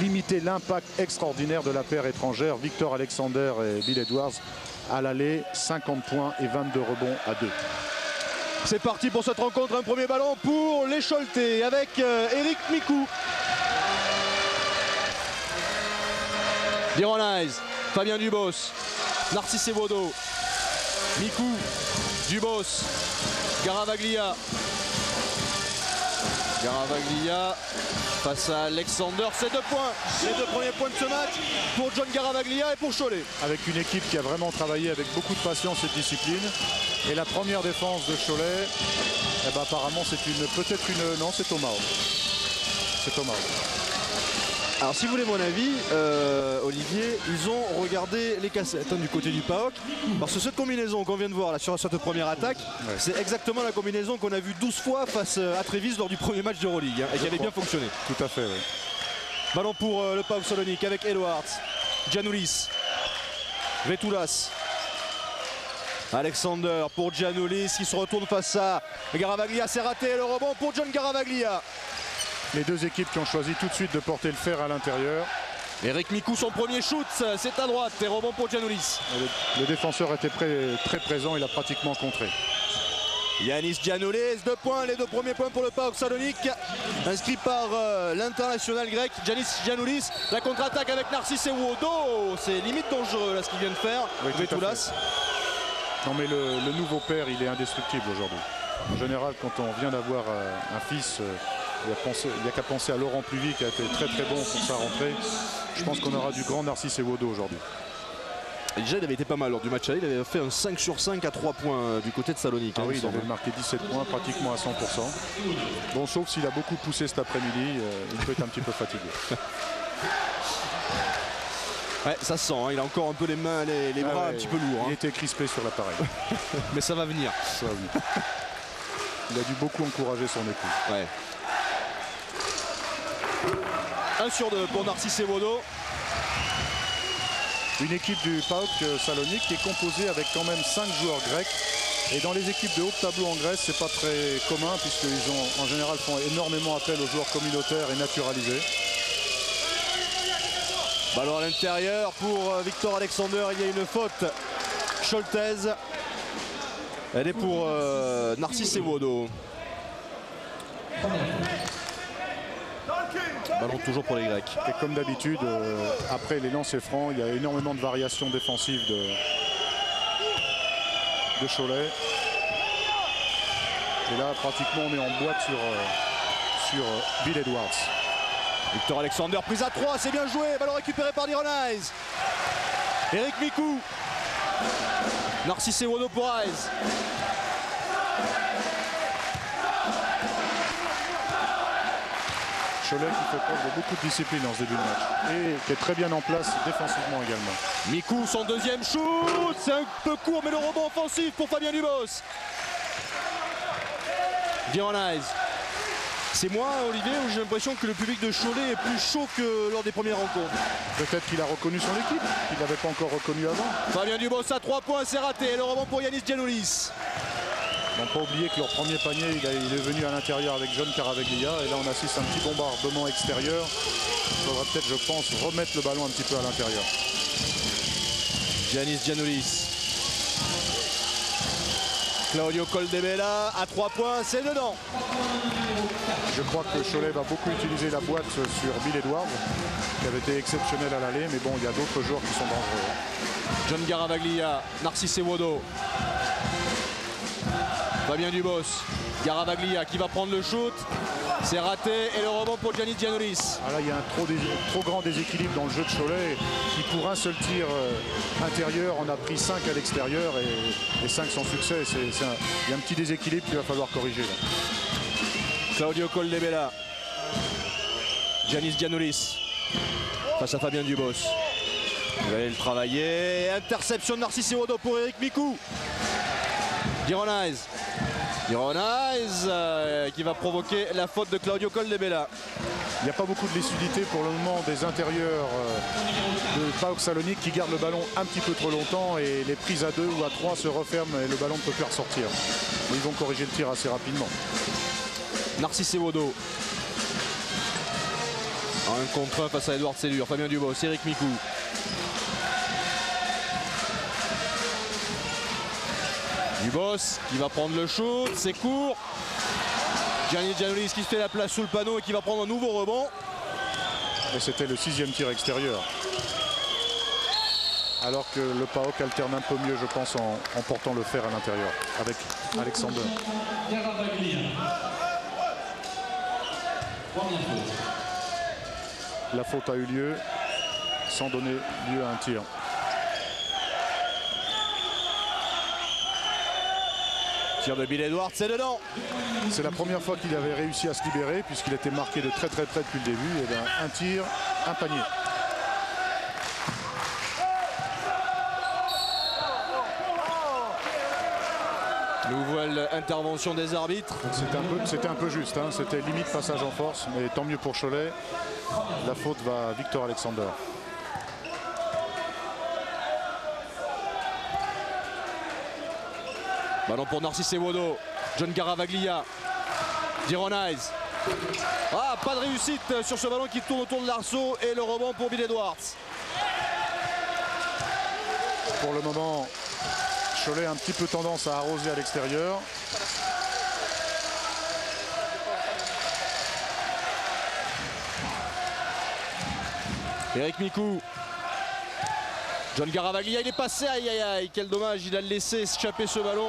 limiter l'impact extraordinaire de la paire étrangère. Victor Alexander et Bill Edwards à l'aller, 50 points et 22 rebonds à 2. C'est parti pour cette rencontre, un premier ballon pour les Choletais avec euh, Eric Mikou. Dironise, Fabien Dubos, Narcisse Evodo, Mikou, Dubos, Garavaglia. Garavaglia face à Alexander, c'est deux points. Les deux premiers points de ce match pour John Garavaglia et pour Cholet. Avec une équipe qui a vraiment travaillé avec beaucoup de patience et de discipline. Et la première défense de Cholet, eh ben, apparemment c'est une peut-être une. Non, c'est Thomas. C'est Thomas. Alors si vous voulez mon avis, euh, Olivier, ils ont regardé les cassettes hein, du côté du PAOK. Parce que cette combinaison qu'on vient de voir là, sur cette première attaque, Ouais. c'est exactement la combinaison qu'on a vue 12 fois face euh, à Trévis lors du premier match d'Euroleague hein, et qui avait bien fonctionné. Tout à fait, oui. Ballon pour euh, le PAOK Salonique avec Edwards, Gianoulis, Vetoulas. Alexander pour Gianoulis qui se retourne face à Garavaglia, c'est raté le rebond pour John Garavaglia. Les deux équipes qui ont choisi tout de suite de porter le fer à l'intérieur. Eric Mikou son premier shoot, c'est à droite et rebond pour Gianoulis. Le, le défenseur était prêt- très présent, il a pratiquement contré. Yanis Giannoulis, deux points, les deux premiers points pour le PAOK Salonique, inscrit par euh, l'international grec Yanis Giannoulis. La contre-attaque avec Narcisse Ewodo, c'est limite dangereux là ce qu'il vient de faire. Oui, Vetoulas. Non mais le, le nouveau père, il est indestructible aujourd'hui. En général, quand on vient d'avoir euh, un fils, euh, il n'y a, il qu'à penser à Laurent Pluvy qui a été très très bon pour sa rentrée. Je pense qu'on aura du grand Narcisse Ewodo aujourd'hui. Et Déjà il avait été pas mal lors du match aller, il avait fait un 5 sur 5 à 3 points euh, du côté de Salonique. Ah hein, oui, il il avait marqué 17 points, pratiquement à 100%. Bon, sauf s'il a beaucoup poussé cet après-midi, euh, il peut être un petit peu fatigué. Ouais, ça se sent, hein, il a encore un peu les mains, les, les Ah bras ouais, un petit peu lourds, Il hein. était crispé sur l'appareil. mais ça va venir. Ça va venir. Il a dû beaucoup encourager son épouse. Ouais. 1 sur 2 pour Narcisse Ewodo. Une équipe du PAOK euh, Salonique qui est composée avec quand même 5 joueurs grecs. Et dans les équipes de haut tableau en Grèce, c'est pas très commun puisqu'ils ont en général font énormément appel aux joueurs communautaires et naturalisés. Ballon à l'intérieur pour euh, Victor Alexander. Il y a une faute. Scholtez. Elle est pour euh, Narcisse Ewodo. Ballon toujours pour les Grecs. Et comme d'habitude, euh, après les lancers francs, il y a énormément de variations défensives de, de Cholet. Et là, pratiquement, on est en boîte sur, euh, sur euh, Bill Edwards. Victor Alexander prise à 3, c'est bien joué. Ballon récupéré par Dironize. Eric Mikou. Narcisse Ewodo pour Aiz. Cholet qui fait preuve de beaucoup de discipline en ce début de match. Et qui est très bien en place défensivement également. Mikou, son deuxième shoot. C'est un peu court, mais le rebond offensif pour Fabien Dubos. Dironize. C'est moi, Olivier, où j'ai l'impression que le public de Cholet est plus chaud que lors des premières rencontres. Peut-être qu'il a reconnu son équipe, qu'il n'avait pas encore reconnu avant. Fabien Dubos à 3 points, c'est raté. Le rebond pour Yanis Giannoulis. On pas oublier que leur premier panier, il, est venu à l'intérieur avec John Caravaglia. Et là, on assiste à un petit bombardement extérieur. Il faudra peut-être, je pense, remettre le ballon un petit peu à l'intérieur. Giannis Giannoulis. Claudio Coldebella à 3 points, c'est dedans. Je crois que Cholet va beaucoup utiliser la boîte sur Bill Edwards, qui avait été exceptionnel à l'aller. Mais bon, il y a d'autres joueurs qui sont dangereux. John Garavaglia, Narcisse Ewodo. Fabien Dubos. Garavaglia qui va prendre le shoot. C'est raté et le rebond pour Giannis Giannoulis. Ah là, il y a un trop, dés- trop grand déséquilibre dans le jeu de Cholet, qui pour un seul tir euh, intérieur en a pris 5 à l'extérieur et, 5 sans succès. C'est- c'est un- il y a un petit déséquilibre qu'il va falloir corriger. là. Claudio Coldebella. Giannis Giannoulis. Face à Fabien Dubos. Il va aller le travailler. Interception de Narcisse Ewodo pour Eric Mikou. Dironize. Dironize euh, qui va provoquer la faute de Claudio Coldebella. Il n'y a pas beaucoup de lucidité pour le moment des intérieurs euh, de PAOK Salonique qui gardent le ballon un petit peu trop longtemps et les prises à 2 ou à 3 se referment et le ballon ne peut plus ressortir. Mais ils vont corriger le tir assez rapidement. Narcisse Ewodo. Un contre un face à Edouard Cellure. Fabien Dubos, Eric Mikou. Dubos qui va prendre le shoot, c'est court. Gianni Giannoulis qui se fait la place sous le panneau et qui va prendre un nouveau rebond. Et c'était le sixième tir extérieur. Alors que le PAOK alterne un peu mieux, je pense, en, en portant le fer à l'intérieur avec Alexander. La faute a eu lieu sans donner lieu à un tir. Tir de Bill Edwards, c'est dedans. C'est la première fois qu'il avait réussi à se libérer puisqu'il était marqué de très très près depuis le début. Et bien, un tir, un panier. Nouvelle intervention des arbitres. C'était un, peu- c'était un peu juste, hein. c'était limite passage en force, mais tant mieux pour Cholet. La faute va à Victor Alexander. Ballon pour Narcisse Wodo. John Garavaglia. Dironise. Ah, pas de réussite sur ce ballon qui tourne autour de l'arceau et le rebond pour Bill Edwards. Pour le moment, Cholet a un petit peu tendance à arroser à l'extérieur. Eric Mikou. John Garavaglia, il est passé. Aïe aïe aïe, quel dommage, il a laissé échapper ce ballon.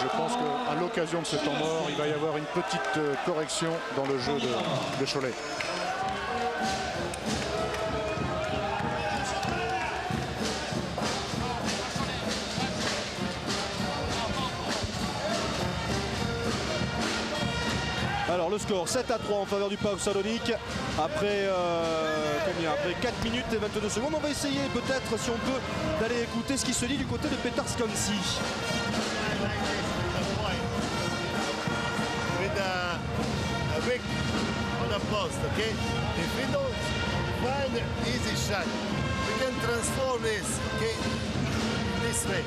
Je pense qu'à l'occasion de ce temps mort, il va y avoir une petite euh, correction dans le jeu de Cholet. Score 7 à 3 en faveur du PAOK Salonique après, euh, combien après 4 minutes et 22 secondes. On va essayer peut-être si on peut d'aller écouter ce qui se dit du côté de Petar Skansi. okay? If we don't find easy shot, we can transform this, okay, this way.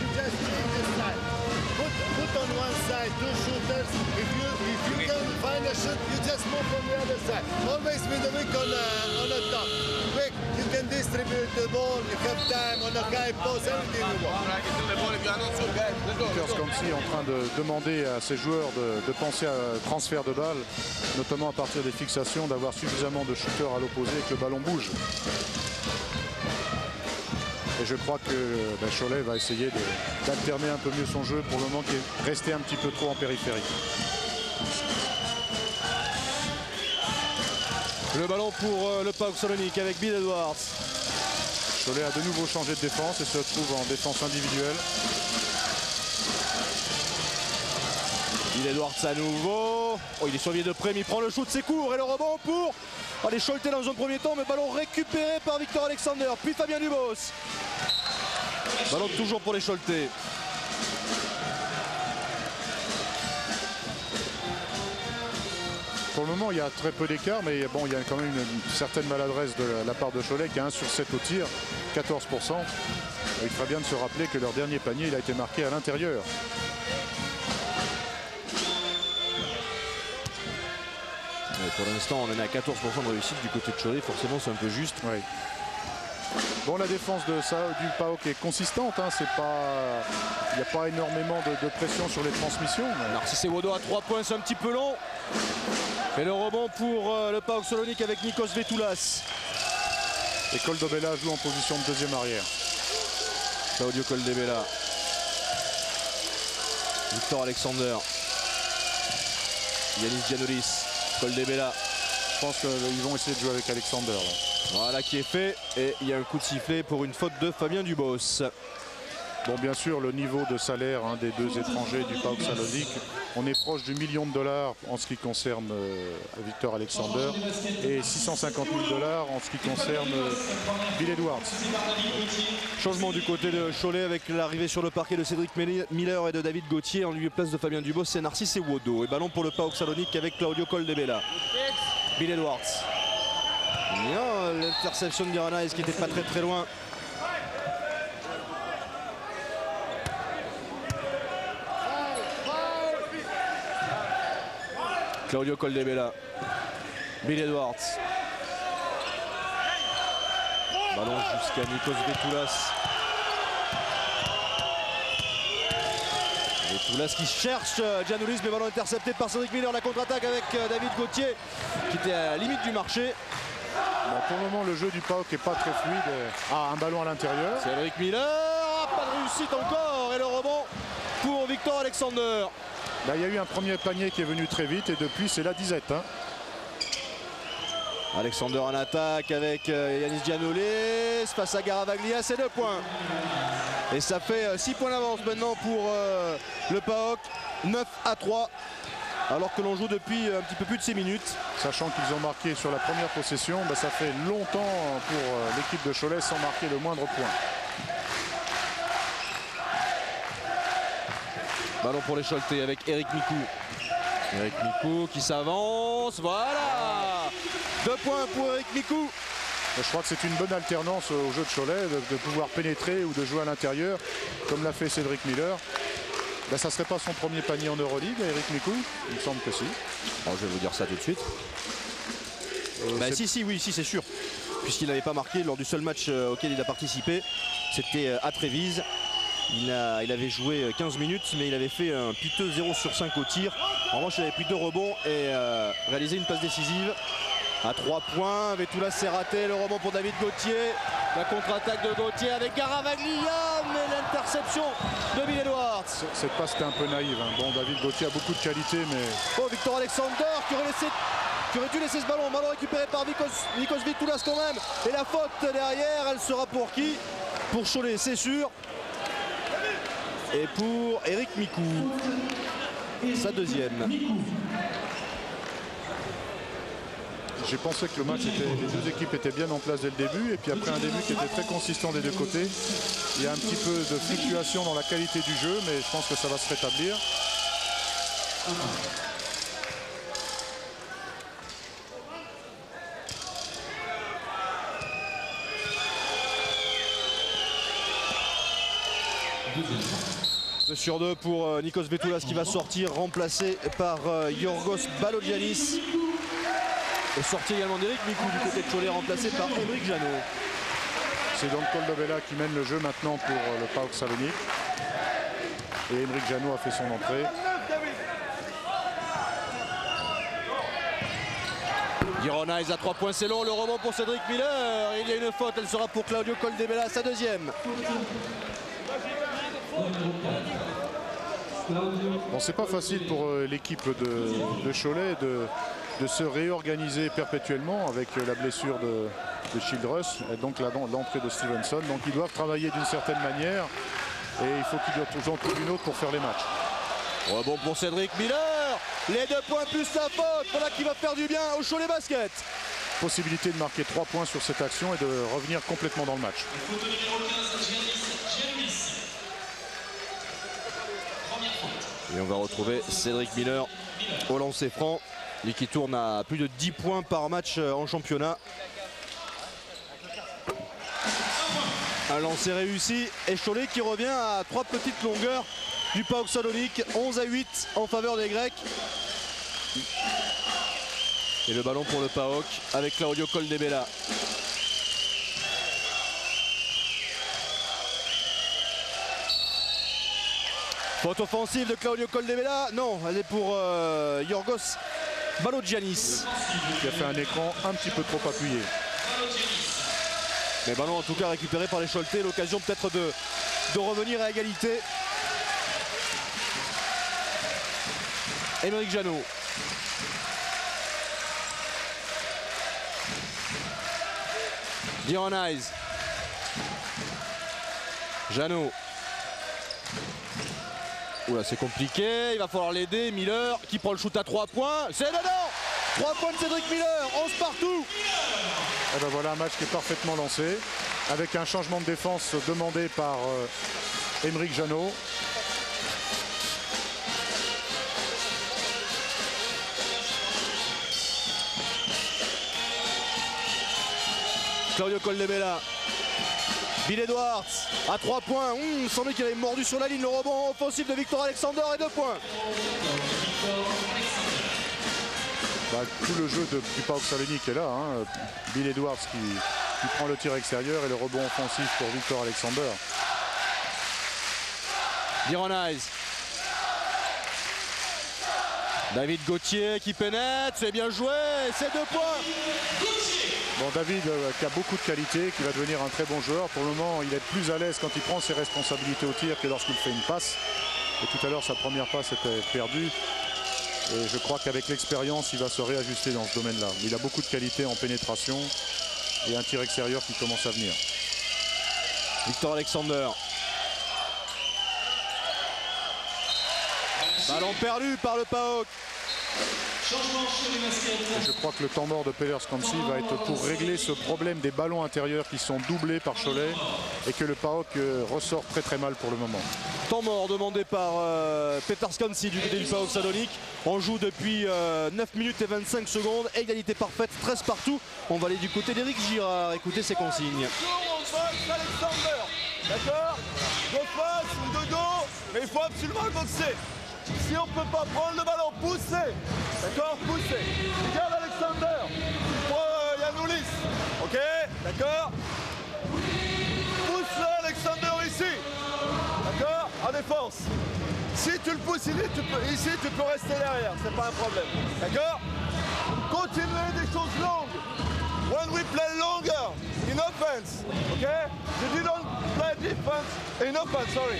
You just take this side. Put, put on one side two shooters. If you if you can find a shot, you just move from the other side. Always with the wick on uh, on the top. Wick, you can distribute the ball. You have time on a high post, everything you want. Peter est en train de demander à ses joueurs de, de penser à transfert de balles, notamment à partir des fixations, d'avoir suffisamment de shooters à l'opposé et que le ballon bouge. Et je crois que ben, Cholet va essayer d'alterner un peu mieux son jeu pour le moment qui est resté un petit peu trop en périphérie. Le ballon pour euh, le PAOK Salonique avec Bill Edwards. Cholet a de nouveau changé de défense et se retrouve en défense individuelle. Bill Edwards à nouveau. Oh, il est surveillé de près, mais il prend le shoot, c'est court et le rebond pour aller Scholté dans un premier temps, mais ballon récupéré par Victor Alexander, puis Fabien Dubos. Ballon toujours pour les Scholté. Pour le moment, il y a très peu d'écart, mais bon, il y a quand même une, certaine maladresse de la part de Cholet qui a 1 sur 7 au tir, 14%. Il ferait bien de se rappeler que leur dernier panier, il a été marqué à l'intérieur. Pour l'instant, on en est à 14% de réussite du côté de Cholet, forcément c'est un peu juste. Oui. Bon, la défense de ça, du PAOK est consistante. hein, c'est pas, il n'y a pas énormément de, de pression sur les transmissions. mais- Narcisse Wodo à 3 points, c'est un petit peu long. Et le rebond pour euh, le PAOK Salonique avec Nikos Vetoulas. Et Coldobella joue en position de deuxième arrière. Claudio Coldebella. Victor Alexander. Yanis Je pense qu'ils vont essayer de jouer avec Alexander. là. Voilà qui est fait. Et il y a un coup de sifflet pour une faute de Fabien Dubos. Bon, bien sûr, le niveau de salaire hein, des deux étrangers du PAOK Salonique, on est proche du million de dollars en ce qui concerne euh, Victor Alexander et 650 000 dollars en ce qui concerne euh, Bill Edwards. Changement du côté de Cholet avec l'arrivée sur le parquet de Cédric Miller et de David Gauthier. En lieu et place de Fabien Dubos, c'est Narcisse et Wodo. Et ballon pour le PAOK Salonique avec Claudio Coldebella. Bill Edwards. L'interception de Diranais qui n'était pas très très loin. Claudio Coldebella. Bill Edwards. Ballon jusqu'à Nikos Vetoulas. Vetoulas qui cherche Gianoulis, mais ballon intercepté par Cédric Miller. La contre-attaque avec euh, David Gauthier qui était à la limite du marché. Bon, pour le moment, le jeu du PAOK n'est pas très fluide. Ah, un ballon à l'intérieur. Cédric Miller, pas de réussite encore. Et le rebond pour Victor Alexander. Là, il y a eu un premier panier qui est venu très vite et depuis, c'est la disette. hein. Alexander en attaque avec euh, Yanis Giannoulis face à Garavaglia, c'est deux points. Et ça fait 6 points d'avance maintenant pour euh, le PAOK, 9 à 3, alors que l'on joue depuis un petit peu plus de 6 minutes. Sachant qu'ils ont marqué sur la première possession, bah, ça fait longtemps pour euh, l'équipe de Cholet sans marquer le moindre point. Ballon pour les Choletais avec Eric Mikou. Eric Mikou qui s'avance, voilà Deux points pour Eric Mikou. Je crois que c'est une bonne alternance au jeu de Cholet de, de pouvoir pénétrer ou de jouer à l'intérieur, comme l'a fait Cédric Miller. Bah, ça ne serait pas son premier panier en Euroleague, Eric Mikou Il me semble que si. Oh, je vais vous dire ça tout de suite. Bah, c'est- si, si, oui, si, c'est sûr. Puisqu'il n'avait pas marqué lors du seul match euh, auquel il a participé. C'était euh, à Trévise. Il, a- il avait joué euh, 15 minutes, mais il avait fait un piteux 0 sur 5 au tir. En revanche, il avait pris deux rebonds et euh, réalisé une passe décisive. À 3 points, Vetoulas s'est raté. Le rebond pour David Gauthier. La contre-attaque de Gauthier avec Garavaglia, mais l'interception de Bill Edwards. Cette passe était un peu naïve. hein. Bon, David Gauthier a beaucoup de qualité, mais Oh, Victor Alexander qui aurait, laissé, qui aurait dû laisser ce ballon. Ballon récupéré par Nikos, Nikos Vitoulas quand même. Et la faute derrière, elle sera pour qui? Pour Cholet, c'est sûr. Et pour Eric Mikou. Sa deuxième. j'ai pensé que le match était, les deux équipes étaient bien en place dès le début. Et puis après un début qui était très consistant des deux côtés. Il y a un petit peu de fluctuation dans la qualité du jeu, mais je pense que ça va se rétablir. Sur deux pour euh, Nikos Vetoulas qui va sortir, remplacé par euh, Yorgos Balodjanis. Et sorti également d'Eric Mikou du côté de Cholet, remplacé par Émeric Janot. C'est donc Coldovella qui mène le jeu maintenant pour euh, le PAOK Salonique. Et Emeric Janot a fait son entrée. Girona à 3 points, c'est long. Le rebond pour Cédric Miller. Il y a une faute, elle sera pour Claudio Coldebella, sa deuxième. Bon, c'est pas facile pour euh, l'équipe de, de Cholet de, de se réorganiser perpétuellement avec euh, la blessure de, de Childress et donc l'entrée de Stevenson. Donc ils doivent travailler d'une certaine manière et il faut qu'ils en trouvent une autre pour faire les matchs. Rebond pour Cédric Miller. Les deux points plus la faute. Voilà qui va faire du bien au Cholet Basket. Possibilité de marquer trois points sur cette action et de revenir complètement dans le match. Et on va retrouver Cédric Miller au lancer franc. Lui qui tourne à plus de 10 points par match euh, en championnat. Un lancer réussi et Cholet qui revient à trois petites longueurs du PAOK Salonique. 11 à 8 en faveur des Grecs. Et le ballon pour le PAOK avec Claudio Coldebella. Faute offensive de Claudio Coldebella. Non, elle est pour euh, Yorgos Balodjanis. Qui a fait un écran un petit peu trop appuyé. Mais ballon en tout cas récupéré par les Choletais. L'occasion peut-être de, de revenir à égalité. Émeric Janot. Dion Eyes. Janot. Oula, c'est compliqué. Il va falloir l'aider. Miller qui prend le shoot à 3 points. C'est dedans 3 points de Cédric Miller. 11 partout. Et ben voilà un match qui est parfaitement lancé avec un changement de défense demandé par euh, Émeric Janot. Claudio Coldebella. Bill Edwards à 3 points. Hum, semblait qu'il avait mordu sur la ligne. Le rebond offensif de Victor Alexander et 2 points. Bah, tout le jeu de, du Salonique est là. hein. Bill Edwards qui, qui prend le tir extérieur et le rebond offensif pour Victor Alexander. Dironise. David Gauthier qui pénètre, c'est bien joué, c'est deux points. Bon, David euh, qui a beaucoup de qualité, qui va devenir un très bon joueur. Pour le moment, il est plus à l'aise quand il prend ses responsabilités au tir que lorsqu'il fait une passe. Et tout à l'heure, sa première passe était perdue. Et je crois qu'avec l'expérience, il va se réajuster dans ce domaine-là. Il a beaucoup de qualité en pénétration et un tir extérieur qui commence à venir. Victor Alexander. Ballon perdu par le PAOK. Et je crois que le temps mort de Peters Kansi va être pour régler ce problème des ballons intérieurs qui sont doublés par Cholet et que le PAOK euh, ressort très très mal pour le moment. Temps mort demandé par euh, Peter Skansi du côté du PAOK Salonique. On joue depuis euh, 9 minutes et 25 secondes. Égalité parfaite, 13 partout. On va aller du côté d'Éric Girard. Écoutez ses consignes. Alexander. D'accord De face ou de dos, mais il faut absolument le boxer. Si on ne peut pas prendre le ballon, poussez. D'accord Poussez. Regarde Alexander. Pour Yanoulis. Ok D'accord Pousse-le Alexander ici. D'accord En défense. Si tu le pousses ici, tu peux, ici, tu peux rester derrière. C'est pas un problème. D'accord Continuez des choses longues. When we play longer in offense, okay? They didn't play defense in offense, sorry.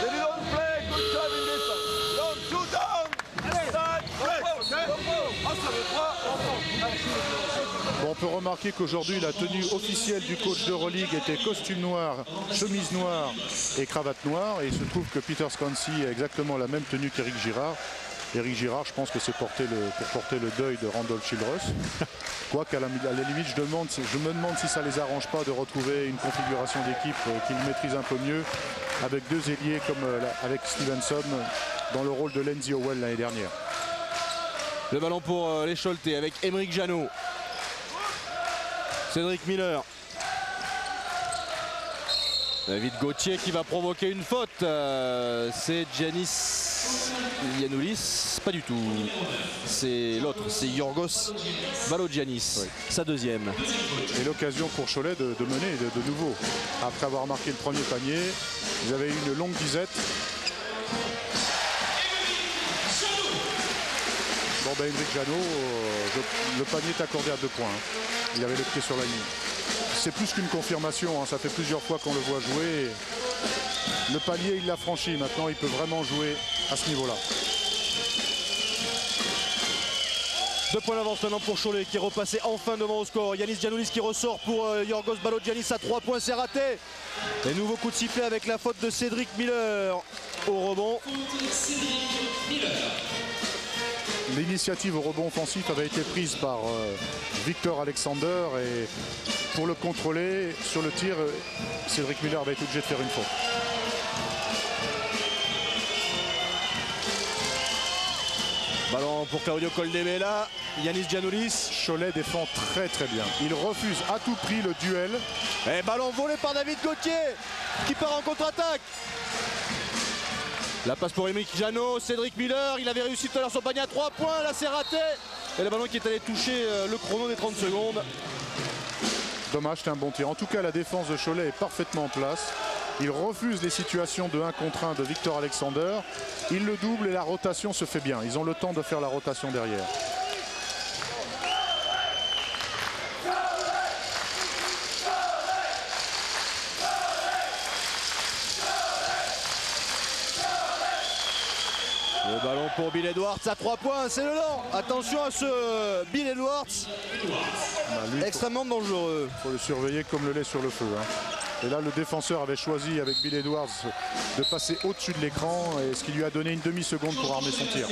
They didn't play good job in defense. Bon, on peut remarquer qu'aujourd'hui, la tenue officielle du coach d'Euroleague était costume noir, chemise noire et cravate noire. Et il se trouve que Peter Skansi a exactement la même tenue qu'Éric Girard. Éric Girard, je pense que c'est porter le- pour porter le deuil de Randolph Childress. Quoique, à la, à la limite, je, demande, si- je me demande si ça les arrange pas de retrouver une configuration d'équipe euh, qu'ils maîtrisent un peu mieux, avec deux ailiers comme euh, avec Stevenson dans le rôle de Lenzi Howell l'année dernière. Le ballon pour euh, les Choletais avec Émeric Janot. Cédric Miller. David Gauthier qui va provoquer une faute. Euh, c'est Giannis Yanoulis. Pas du tout. C'est l'autre, c'est Yorgos Valogianis. Sa deuxième. Et l'occasion pour Cholet de, de mener de, de nouveau. Après avoir marqué le premier panier, ils avaient eu une longue disette. Bon ben Henrik Janot, euh, le panier est accordé à deux points. hein. Il avait le pied sur la ligne. C'est plus qu'une confirmation, hein, ça fait plusieurs fois qu'on le voit jouer. Le palier, il l'a franchi. Maintenant, il peut vraiment jouer à ce niveau-là. Deux points d'avance maintenant pour Cholet qui est repassé enfin devant au score. Yanis Giannoulis qui ressort pour euh, Yorgos Balodjanis à 3 points, c'est raté. Et nouveau coup de sifflet avec la faute de Cédric Miller au rebond. L'initiative au rebond offensif avait été prise par euh, Victor Alexander et pour le contrôler sur le tir, Cédric Miller avait été obligé de faire une faute. Ballon pour Claudio Coldebella. Yanis Giannoulis. Cholet défend très très bien. Il refuse à tout prix le duel. Et ballon volé par David Gauthier qui part en contre-attaque. La passe pour Émeric Janot, Cédric Miller, il avait réussi tout à l'heure son panier à 3 points, là c'est raté. Et le ballon qui est allé toucher euh, le chrono des 30 secondes. Dommage, c'est un bon tir. En tout cas, la défense de Cholet est parfaitement en place. Il refuse les situations de 1 contre 1 de Victor Alexander. Il le double et la rotation se fait bien. Ils ont le temps de faire la rotation derrière. Le ballon pour Bill Edwards à 3 points, c'est le lent. Attention à ce Bill Edwards, Bah, lui, extrêmement dangereux. Il faut le surveiller comme le lait sur le feu. hein. Et là, le défenseur avait choisi avec Bill Edwards de passer au-dessus de l'écran, et ce qui lui a donné une demi-seconde pour armer son tir.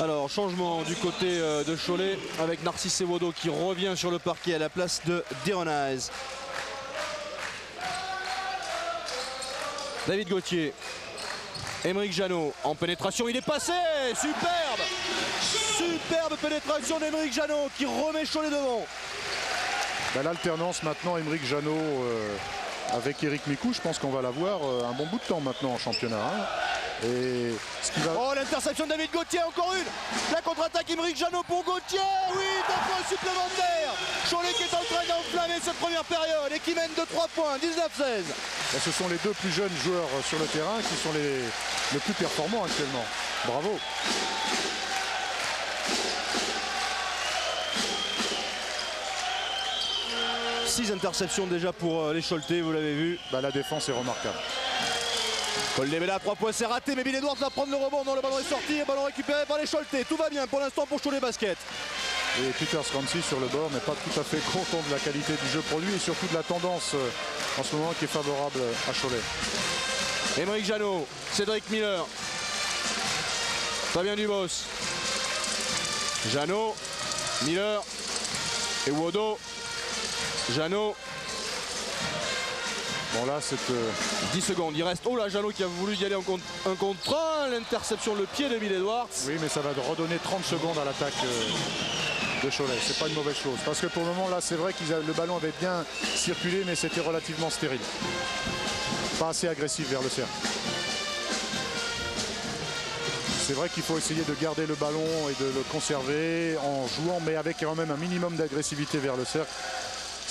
Alors, changement du côté euh, de Cholet avec Narcisse Ewodo qui revient sur le parquet à la place de Deronaz. David Gauthier. Émeric Janot en pénétration, il est passé Superbe Superbe pénétration d'Émeric Janot qui remet Cholet devant. Bah, L'alternance maintenant, Émeric Janot euh, avec Eric Mikou, je pense qu'on va l'avoir euh, un bon bout de temps maintenant en championnat. hein. Et ce qui va... Oh, l'interception de David Gauthier, encore une La contre-attaque Imric Jeannot pour Gauthier Oui, deux points supplémentaires Cholet qui est en train d'enflammer cette première période et qui mène de 3 points, 19-16 Et ce sont les deux plus jeunes joueurs sur le terrain qui sont les, les plus performants actuellement. Bravo. Six interceptions déjà pour euh, les Choletais, vous l'avez vu. Bah, la défense est remarquable. Paul Lebella, 3 points, c'est raté, mais Bill Edwards va prendre le rebond. Non, le ballon est sorti, et ballon récupéré par les Choletais. Tout va bien pour l'instant pour Cholet Basket. Et Peter Scansi sur le bord n'est pas tout à fait content de la qualité du jeu produit et surtout de la tendance euh, en ce moment qui est favorable à Cholet. Émeric Jeannot, Cédric Miller, Fabien Dubos, Jeannot, Miller et Wodo. Jeannot, Bon là c'est euh, 10 secondes, il reste. Oh là, Jeannot qui a voulu y aller en contre, un contre le pied de Bill Edwards. oui mais ça va redonner 30 secondes à l'attaque euh, de Cholet. C'est pas une mauvaise chose. Parce que pour le moment là c'est vrai que le ballon avait bien circulé mais c'était relativement stérile. Pas assez agressif vers le cercle. C'est vrai qu'il faut essayer de garder le ballon et de le conserver en jouant mais avec quand même un minimum d'agressivité vers le cercle.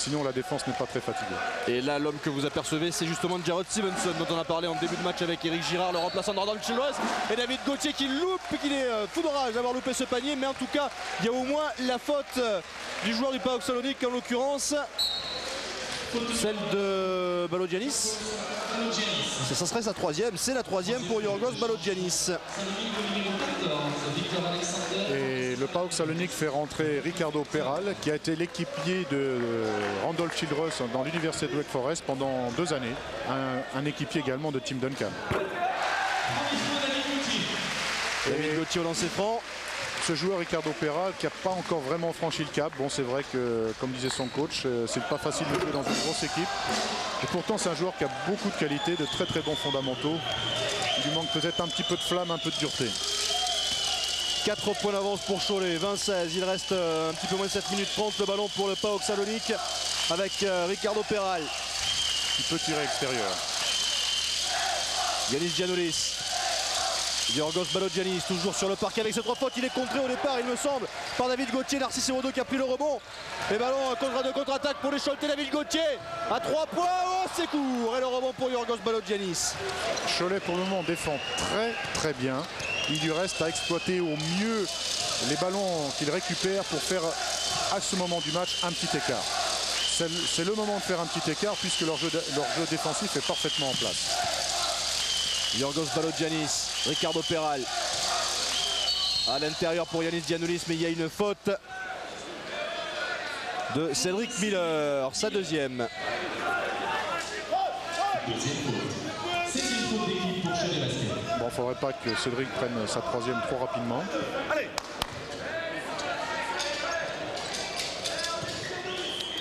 Sinon la défense n'est pas très fatiguée. Et là, l'homme que vous apercevez, c'est justement Jared Stevenson, dont on a parlé en début de match avec Eric Girard, le remplaçant d'Ardon Childress. Et David Gauthier qui loupe, qui est euh, fou de rage d'avoir loupé ce panier. Mais en tout cas, il y a au moins la faute euh, du joueur du PAOK Salonique, en l'occurrence celle de Balodjanis. Ça, ça serait sa troisième, c'est la troisième pour Yorgos Balodjanis. Et le PAOK Salonique fait rentrer Ricardo Peral, qui a été l'équipier de euh, Randolph Childress dans l'université de Wake Forest pendant deux années. Un, un équipier également de Tim Duncan. David Gauthier au lancer franc. Ce joueur Ricardo Peral qui n'a pas encore vraiment franchi le cap. Bon, c'est vrai que, comme disait son coach, euh, c'est pas facile de jouer dans une grosse équipe. Et pourtant, c'est un joueur qui a beaucoup de qualités, de très très bons fondamentaux. Il lui manque peut-être un petit peu de flamme, un peu de dureté. 4 points d'avance pour Cholet, 20-16. Il reste euh, un petit peu moins de 7 minutes 30. Le ballon pour le PAOK Salonique avec euh, Ricardo Peral. Il peut tirer extérieur. Yanis Giannoulis. Yorgos Balodjanis toujours sur le parquet avec ce 3 fautes. Il est contré au départ, il me semble, par David Gauthier. Narcisse Erodo qui a pris le rebond. Et ballon contre de contre-attaque pour les Choletais. David Gauthier à 3 points. Oh, c'est court. Et le rebond pour Yorgos Balodjanis. Cholet pour le moment défend très très bien. Il lui reste à exploiter au mieux les ballons qu'il récupère pour faire à ce moment du match un petit écart. C'est le moment de faire un petit écart puisque leur jeu, leur jeu défensif est parfaitement en place. Yorgos Balodjanis, Ricardo Peral. À l'intérieur pour Yanis Giannoulis, mais il y a une faute de Cédric Miller, sa deuxième. Il faudrait pas que Cédric prenne sa troisième trop rapidement.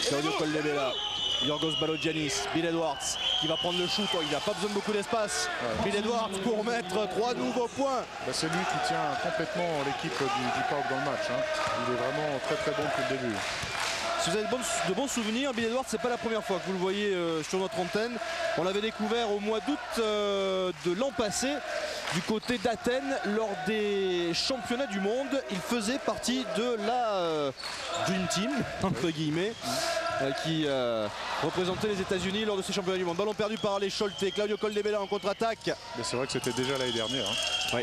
Claudio Collemela, Yorgos Balodjanis, Bill Edwards qui va prendre le shoot. Oh, il n'a pas besoin de beaucoup d'espace. Bill Edwards pour mettre trois nouveaux points. Ben, c'est lui qui tient complètement l'équipe du, du PAOK dans le match. hein. Il est vraiment très très bon depuis le début. Si vous avez de bons, de bons souvenirs, Bill Edwards, c'est pas la première fois que vous le voyez euh, sur notre antenne. On l'avait découvert au mois d'août euh, de l'an passé du côté d'Athènes lors des championnats du monde. Il faisait partie de la euh, Dream Team, entre guillemets, qui représentait les États-Unis lors de ces championnats du monde. Ballon perdu par les Choletais. Claudio Coldebella en contre-attaque. C'est vrai que c'était déjà l'année dernière, hein, Oui.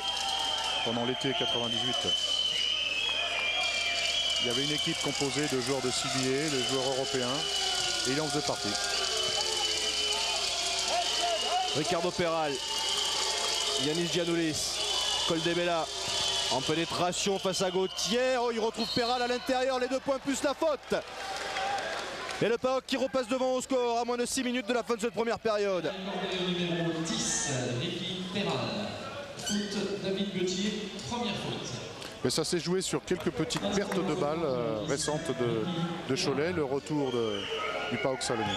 pendant l'été 98. Il y avait une équipe composée de joueurs de CBA, de joueurs européens, et il en faisait partie. Ricardo Peral, Yanis Giannoulis, Coldebella en pénétration face à Gauthier. Oh, il retrouve Peral à l'intérieur, les deux points plus la faute. Et le PAOK qui repasse devant au score à moins de 6 minutes de la fin de cette première période. numéro 10, Ricky Perral. Faute David Gauthier, première faute. Mais ça s'est joué sur quelques petites pertes de balles euh, récentes de, de Cholet, le retour du PAOK Salonique.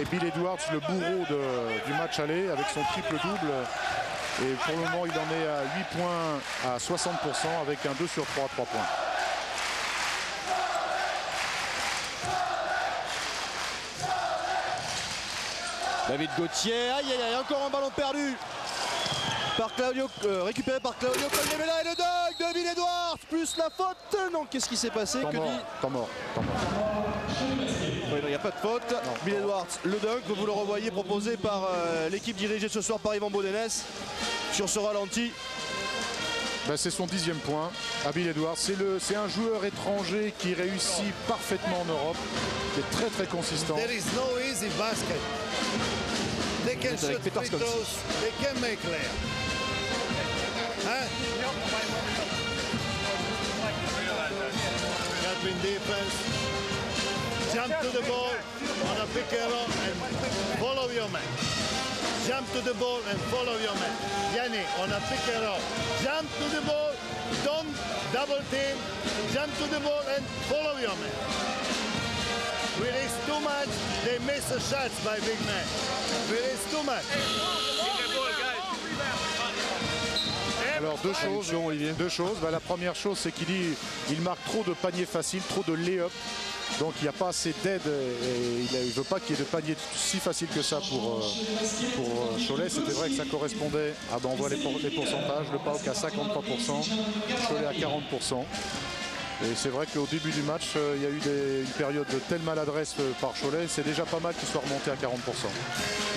Et Bill Edwards, le bourreau du match aller, avec son triple-double, Et pour le moment, il en est à 8 points à 60% avec un 2 sur 3 à 3 points. David Gauthier, aïe aïe aïe, encore un ballon perdu par Claudio, euh, récupéré par Claudio Colmebela et le dunk de Bill Edwards, plus la faute. Non, qu'est-ce qui s'est passé Que mort, dit temps mort, temps mort. Oui, non, il n'y a pas de faute. Bill Edwards, le dunk, vous le revoyez proposé par euh, l'équipe dirigée ce soir par Yvan Bodenès sur ce ralenti. Ben, c'est son dixième point à Bill Edwards. C'est un joueur étranger qui réussit parfaitement en Europe, qui est très très consistant. There is no easy basket. They can C'est avec shoot free throws. They can make layup. Huh? Gap in defense. Jump to the ball on a pick and roll and follow your man. Jump to the ball and follow your man. Yanni on a pick and roll. Jump to the ball. Don't double team. Jump to the ball and follow your man. We risk too much, they miss the shots by big man. We risk too much. Alors deux choses, deux choses. Ben, la première chose, c'est qu'il dit il marque trop de paniers faciles, trop de lay-up. Donc il n'y a pas assez d'aide et il ne veut pas qu'il y ait de paniers si faciles que ça pour, euh, pour euh, Cholet. C'était vrai que ça correspondait à, ben, on voit les, pour- les pourcentages, le PAOK à 53%, Cholet à 40%. Et c'est vrai qu'au début du match, euh, il y a eu des- une période de telle maladresse euh, par Cholet. C'est déjà pas mal qu'il soit remonté à 40%.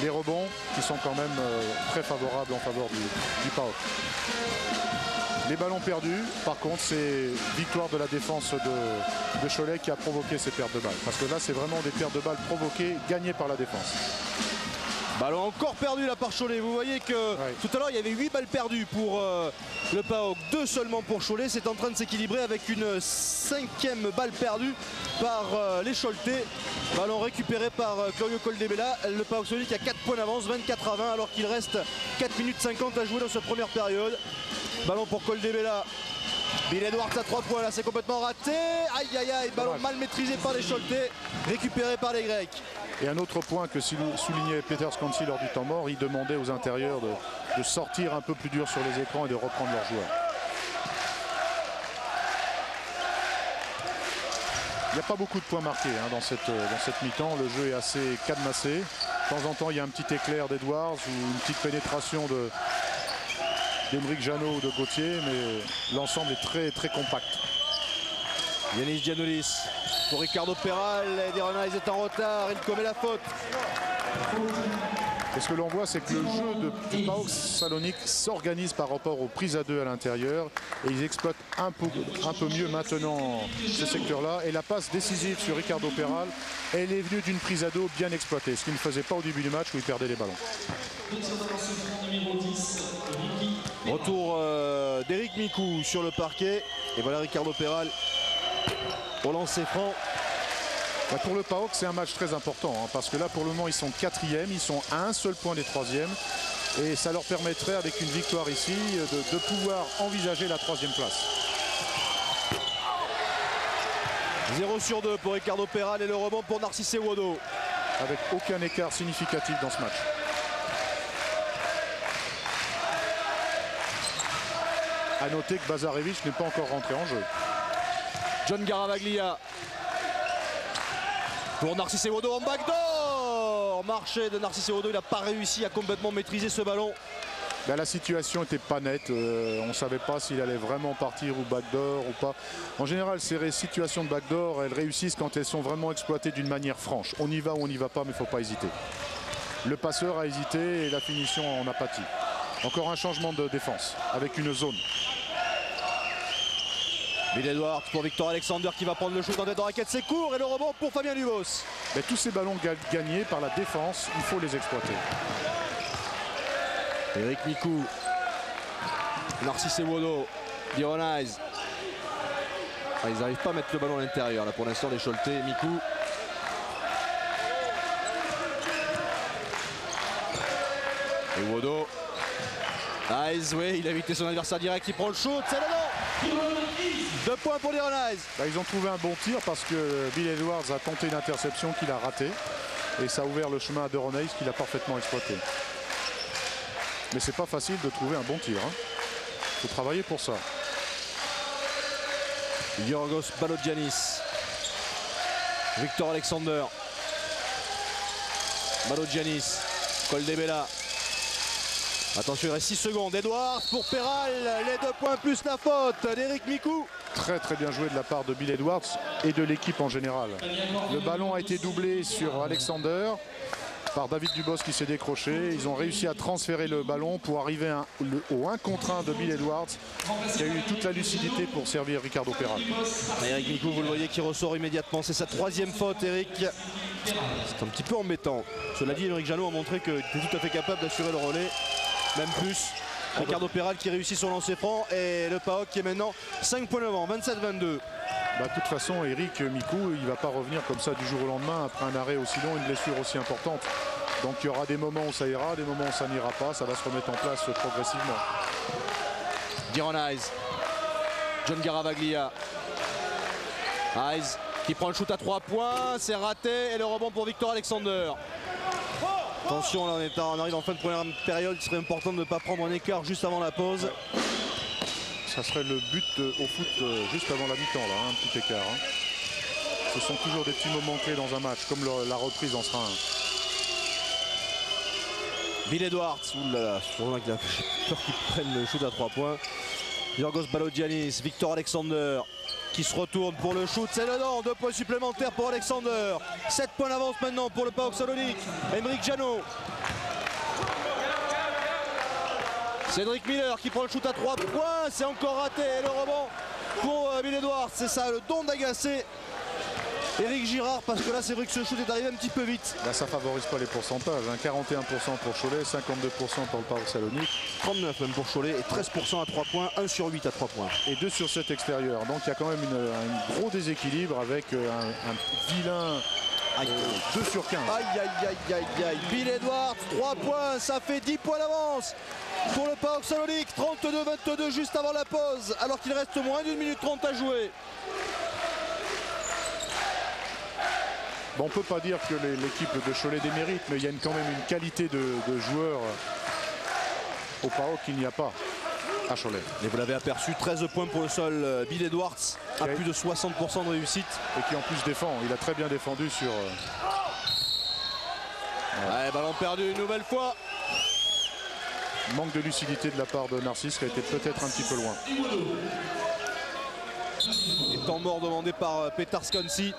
Les rebonds qui sont quand même euh, très favorables en faveur du, du PAOK. Les ballons perdus, par contre, c'est victoire de la défense de Cholet qui a provoqué ces pertes de balles. Parce que là, c'est vraiment des pertes de balles provoquées, gagnées par la défense. Ballon encore perdu là par Cholet. Vous voyez que Ouais. tout à l'heure il y avait 8 balles perdues pour euh, le PAOK, 2 seulement pour Cholet. C'est en train de s'équilibrer avec une cinquième balle perdue par euh, les Choletais. Ballon récupéré par euh, Claudio Coldebella. Le PAOK Solid qui a 4 points d'avance, 24 à 20 alors qu'il reste 4 minutes 50 à jouer dans cette première période. Ballon pour Coldebella. Bill Edwards à 3 points là, c'est complètement raté. Aïe aïe aïe, ballon mal maîtrisé par les Choletais, récupéré par les Grecs. Et un autre point que sou- soulignait Peter Scansi lors du temps mort, il demandait aux intérieurs de, sortir un peu plus dur sur les écrans et de reprendre leurs joueurs. Il n'y a pas beaucoup de points marqués hein, dans cette, euh, dans cette mi-temps. Le jeu est assez cadenassé. De temps en temps, il y a un petit éclair d'Edwards ou une petite pénétration de Janot ou de Gauthier, mais l'ensemble est très compact. Yanis Giannoulis pour Ricardo Peral. Deronais est en retard. Il commet la faute. Et ce que l'on voit, c'est que le jeu de, PAOK Salonique s'organise par rapport aux prises à deux à l'intérieur et ils exploitent un peu, un peu mieux maintenant ce secteur-là. Et la passe décisive sur Ricardo Peral, elle est venue d'une prise à deux bien exploitée, ce qu'il ne faisait pas au début du match où il perdait les ballons. Retour euh, d'Eric Mikou sur le parquet. Et voilà Ricardo Peral au lancer franc. Bah, pour le PAOK, c'est un match très important hein, parce que là, pour le moment, ils sont quatrième, ils sont à un seul point des troisièmes. Et ça leur permettrait, avec une victoire ici, de, de pouvoir envisager la troisième place. 0 sur 2 pour Ricardo Peral et le rebond pour Narcisse Wodo. avec aucun écart significatif dans ce match. À noter que Bazarevich n'est pas encore rentré en jeu. John Garavaglia. Pour Narcisse Wodo en backdoor. Marché de Narcisse Wodo. Il n'a pas réussi à complètement maîtriser ce ballon. Ben, la situation n'était pas nette. euh, on ne savait pas s'il allait vraiment partir ou backdoor ou pas. En général, ces situations de backdoor, elles réussissent quand elles sont vraiment exploitées d'une manière franche. On y va ou on n'y va pas, mais il ne faut pas hésiter. Le passeur a hésité et la finition en a pâti. Encore un changement de défense avec une zone. Bill Edwards pour Victor Alexander qui va prendre le shoot en tête de raquette. C'est court et le rebond pour Fabien Dubos. Mais tous ces ballons ga- gagnés par la défense, il faut les exploiter. Eric Mikou. Narcisse Wodo. Dironais. Ah, ils n'arrivent pas à mettre le ballon à l'intérieur. Là pour l'instant les Choletais. Mikou. Et Wodo. Nice, oui, il a évité son adversaire direct. Il prend le shoot. C'est le. Deux points pour Dironais. Bah, ils ont trouvé un bon tir parce que Bill Edwards a tenté une interception qu'il a ratée. Et ça a ouvert le chemin à De Roneys qu'il a parfaitement exploité. Mais c'est pas facile de trouver un bon tir. Il faut travailler pour ça. Yorgos Balodjanis. Victor Alexander. Balodjanis. Coldebella. Attention, il reste 6 secondes. Edouard pour Peral. Les deux points plus la faute d'Eric Mikou. Très très bien joué de la part de Bill Edwards et de l'équipe en général. Le ballon a été doublé sur Alexander par David Dubos qui s'est décroché. Ils ont réussi à transférer le ballon pour arriver à un- le- au 1 contre 1 de Bill Edwards qui a eu toute la lucidité pour servir Ricardo Peral. Eric Mikou, vous le voyez, qui ressort immédiatement. C'est sa troisième faute, Eric. C'est un petit peu embêtant. Cela dit, Eric Janot a montré qu'il était tout à fait capable d'assurer le relais, même plus. Ricardo Peral qui réussit son lancer franc et le PAOK qui est maintenant 5 points devant, 27-22. Bah, de toute façon, Eric Mikou, il ne va pas revenir comme ça du jour au lendemain après un arrêt aussi long, une blessure aussi importante. Donc il y aura des moments où ça ira, des moments où ça n'ira pas. Ça va se remettre en place progressivement. Diron Eyes. John Garavaglia. Eyes qui prend le shoot à 3 points. C'est raté. Et le rebond pour Victor Alexander. Attention, là on, est, on arrive en fin de première période. Il serait important de ne pas prendre un écart juste avant la pause. Ça serait le but euh, au foot euh, juste avant la mi-temps, là, hein, un petit écart. hein. Ce sont toujours des petits moments clés dans un match, comme le- la reprise en sera un. Bill Edwards. Ouh là là, je crois qu'il a peur qu'il prenne le shoot à 3 points. Yorgos Balodjanis, Victor Alexander qui se retourne pour le shoot. C'est dedans, deux points supplémentaires pour Alexander. 7 points d'avance maintenant pour le PAOK Salonique. Emeric Janot. Cédric Miller qui prend le shoot à 3 points. C'est encore raté. Et le rebond pour euh, Bill Edwards. C'est ça, le don d'agacer. Eric Girard, parce que là, c'est vrai que ce shoot est arrivé un petit peu vite. Là, ça favorise pas les pourcentages. hein. 41% pour Cholet, 52% pour le Parc Salonique 39 même pour Cholet et 13% à 3 points, 1 sur 8 à 3 points. et 2 sur 7 extérieurs. Donc il y a quand même une- un gros déséquilibre avec euh, un, un vilain Aïe, 2 sur 15. aïe, aïe, aïe, aïe, aïe. Bill Edwards, 3 points, ça fait 10 points d'avance pour le PAOK Salonique. 32-22 juste avant la pause, alors qu'il reste moins d'une minute 30 à jouer. Bon, on ne peut pas dire que l'équipe de Cholet démérite, mais il y a une- quand même une qualité de, de joueurs au PAOK qu'il n'y a pas à Cholet. Et vous l'avez aperçu, 13 points pour le sol, euh, Bill Edwards, à plus de 60% de réussite. Et qui en plus défend. Il a très bien défendu sur. euh, Ouais, ballon perdu une nouvelle fois. manque de lucidité de la part de Narcisse qui a été peut-être un petit peu loin. Et temps mort demandé par euh, Petar Skansi.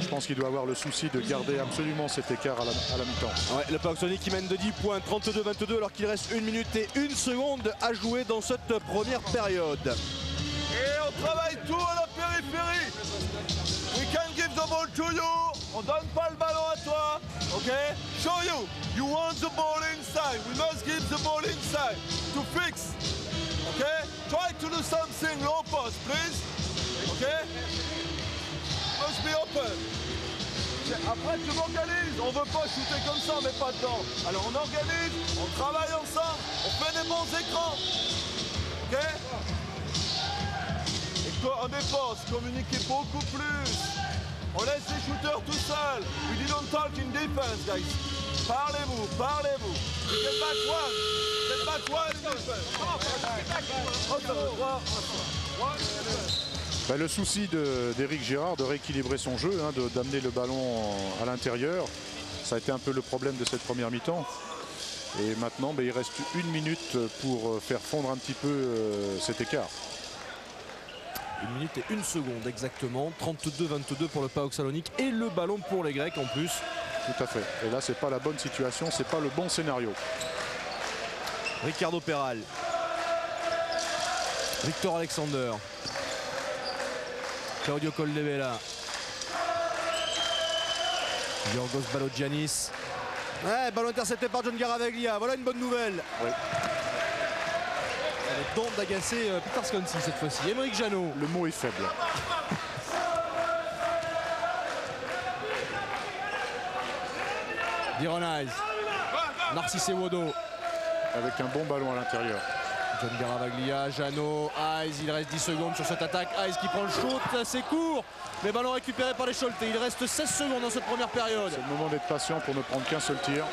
Je pense qu'il doit avoir le souci de garder absolument cet écart à la, à la mi-temps. Ouais, le PAOK Salonique qui mène de 10 points, 32-22, alors qu'il reste 1 minute et 1 seconde à jouer dans cette première période. Et on travaille tout à la périphérie. We can give the ball to you. On donne pas le ballon à toi. Ok? Show you. You want the ball inside. We must give the ball inside to fix. Ok? Try to do something low post, please. Ok? Après, tu m'organises. On veut pas shooter comme ça, mais pas dedans. Alors on organise, on travaille ensemble, on fait des bons écrans. Ok? Et en défense, communiquez beaucoup plus. On laisse les shooters tout seuls. We didn't talk in defense, guys. Parlez-vous, parlez-vous. Get back one. Get back one in defense. Ça va, trois. One. Bah, le souci d'Éric Girard de rééquilibrer son jeu, hein, d'amener le ballon à l'intérieur, ça a été un peu le problème de cette première mi-temps. Et maintenant, bah, il reste une minute pour euh, faire fondre un petit peu euh, cet écart. Une minute et une seconde exactement. 32-22 pour le PAOK Salonique et le ballon pour les Grecs en plus. Tout à fait. Et là, c'est pas la bonne situation, c'est pas le bon scénario. Ricardo Peral. Victor Alexander. Claudio Coldebella. Yorgos Balodjanis. Ouais, ballon intercepté par John Garavaglia. Voilà une bonne nouvelle. Oui. Elle donc d'agacer euh, Peter Sconsi cette fois-ci. Émeric Janot. Le mot est faible. Diron Eyes. Narcisse Wodo. Avec un bon ballon à l'intérieur. John Garavaglia, Jeannot, Eyes, il reste 10 secondes sur cette attaque. Eyes qui prend le shoot, c'est court. Mais ballon récupéré par les Cholte. Il reste 16 secondes dans cette première période. C'est le moment d'être patient pour ne prendre qu'un seul tir.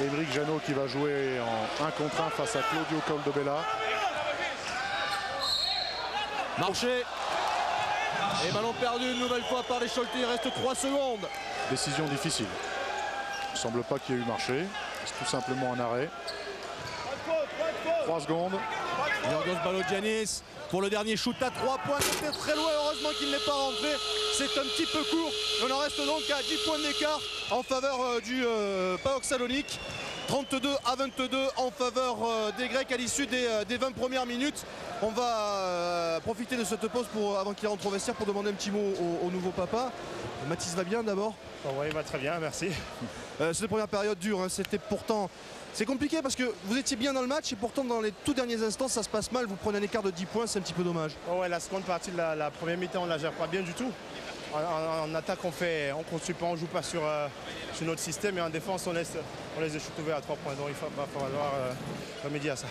Émeric Janot qui va jouer en 1 contre 1 face à Claudio Caldobella. Marché. Et ballon perdu une nouvelle fois par les Choletais. Il reste 3 secondes. Décision difficile. Il ne semble pas qu'il y ait eu marché. Tout simplement un arrêt. 3 secondes. Yorgos Balodjanis pour le dernier shoot à 3 points. C'était très loin. Heureusement qu'il n'est pas rentré. C'est un petit peu court. On en reste donc à 10 points d'écart en faveur euh, du euh, PAOK Salonique. 32 à 22 en faveur euh, des Grecs à l'issue des, euh, des 20 premières minutes. On va euh, profiter de cette pause pour, avant qu'il rentre au vestiaire pour demander un petit mot au, au nouveau papa. Mathis va bien d'abord Oh oui, il va très bien, merci. Euh, C'est une première période dure. hein. C'était pourtant. C'est compliqué parce que vous étiez bien dans le match et pourtant dans les tout derniers instants ça se passe mal. Vous prenez un écart de 10 points, c'est un petit peu dommage. Oh ouais, la seconde partie de la, la première mi-temps, on la gère pas bien du tout. En, en- en attaque, on fait, on construit pas, on joue pas sur, euh, sur notre système et en défense, on laisse, on laisse des shoots ouverts à 3 points. Donc il va falloir euh, remédier à ça.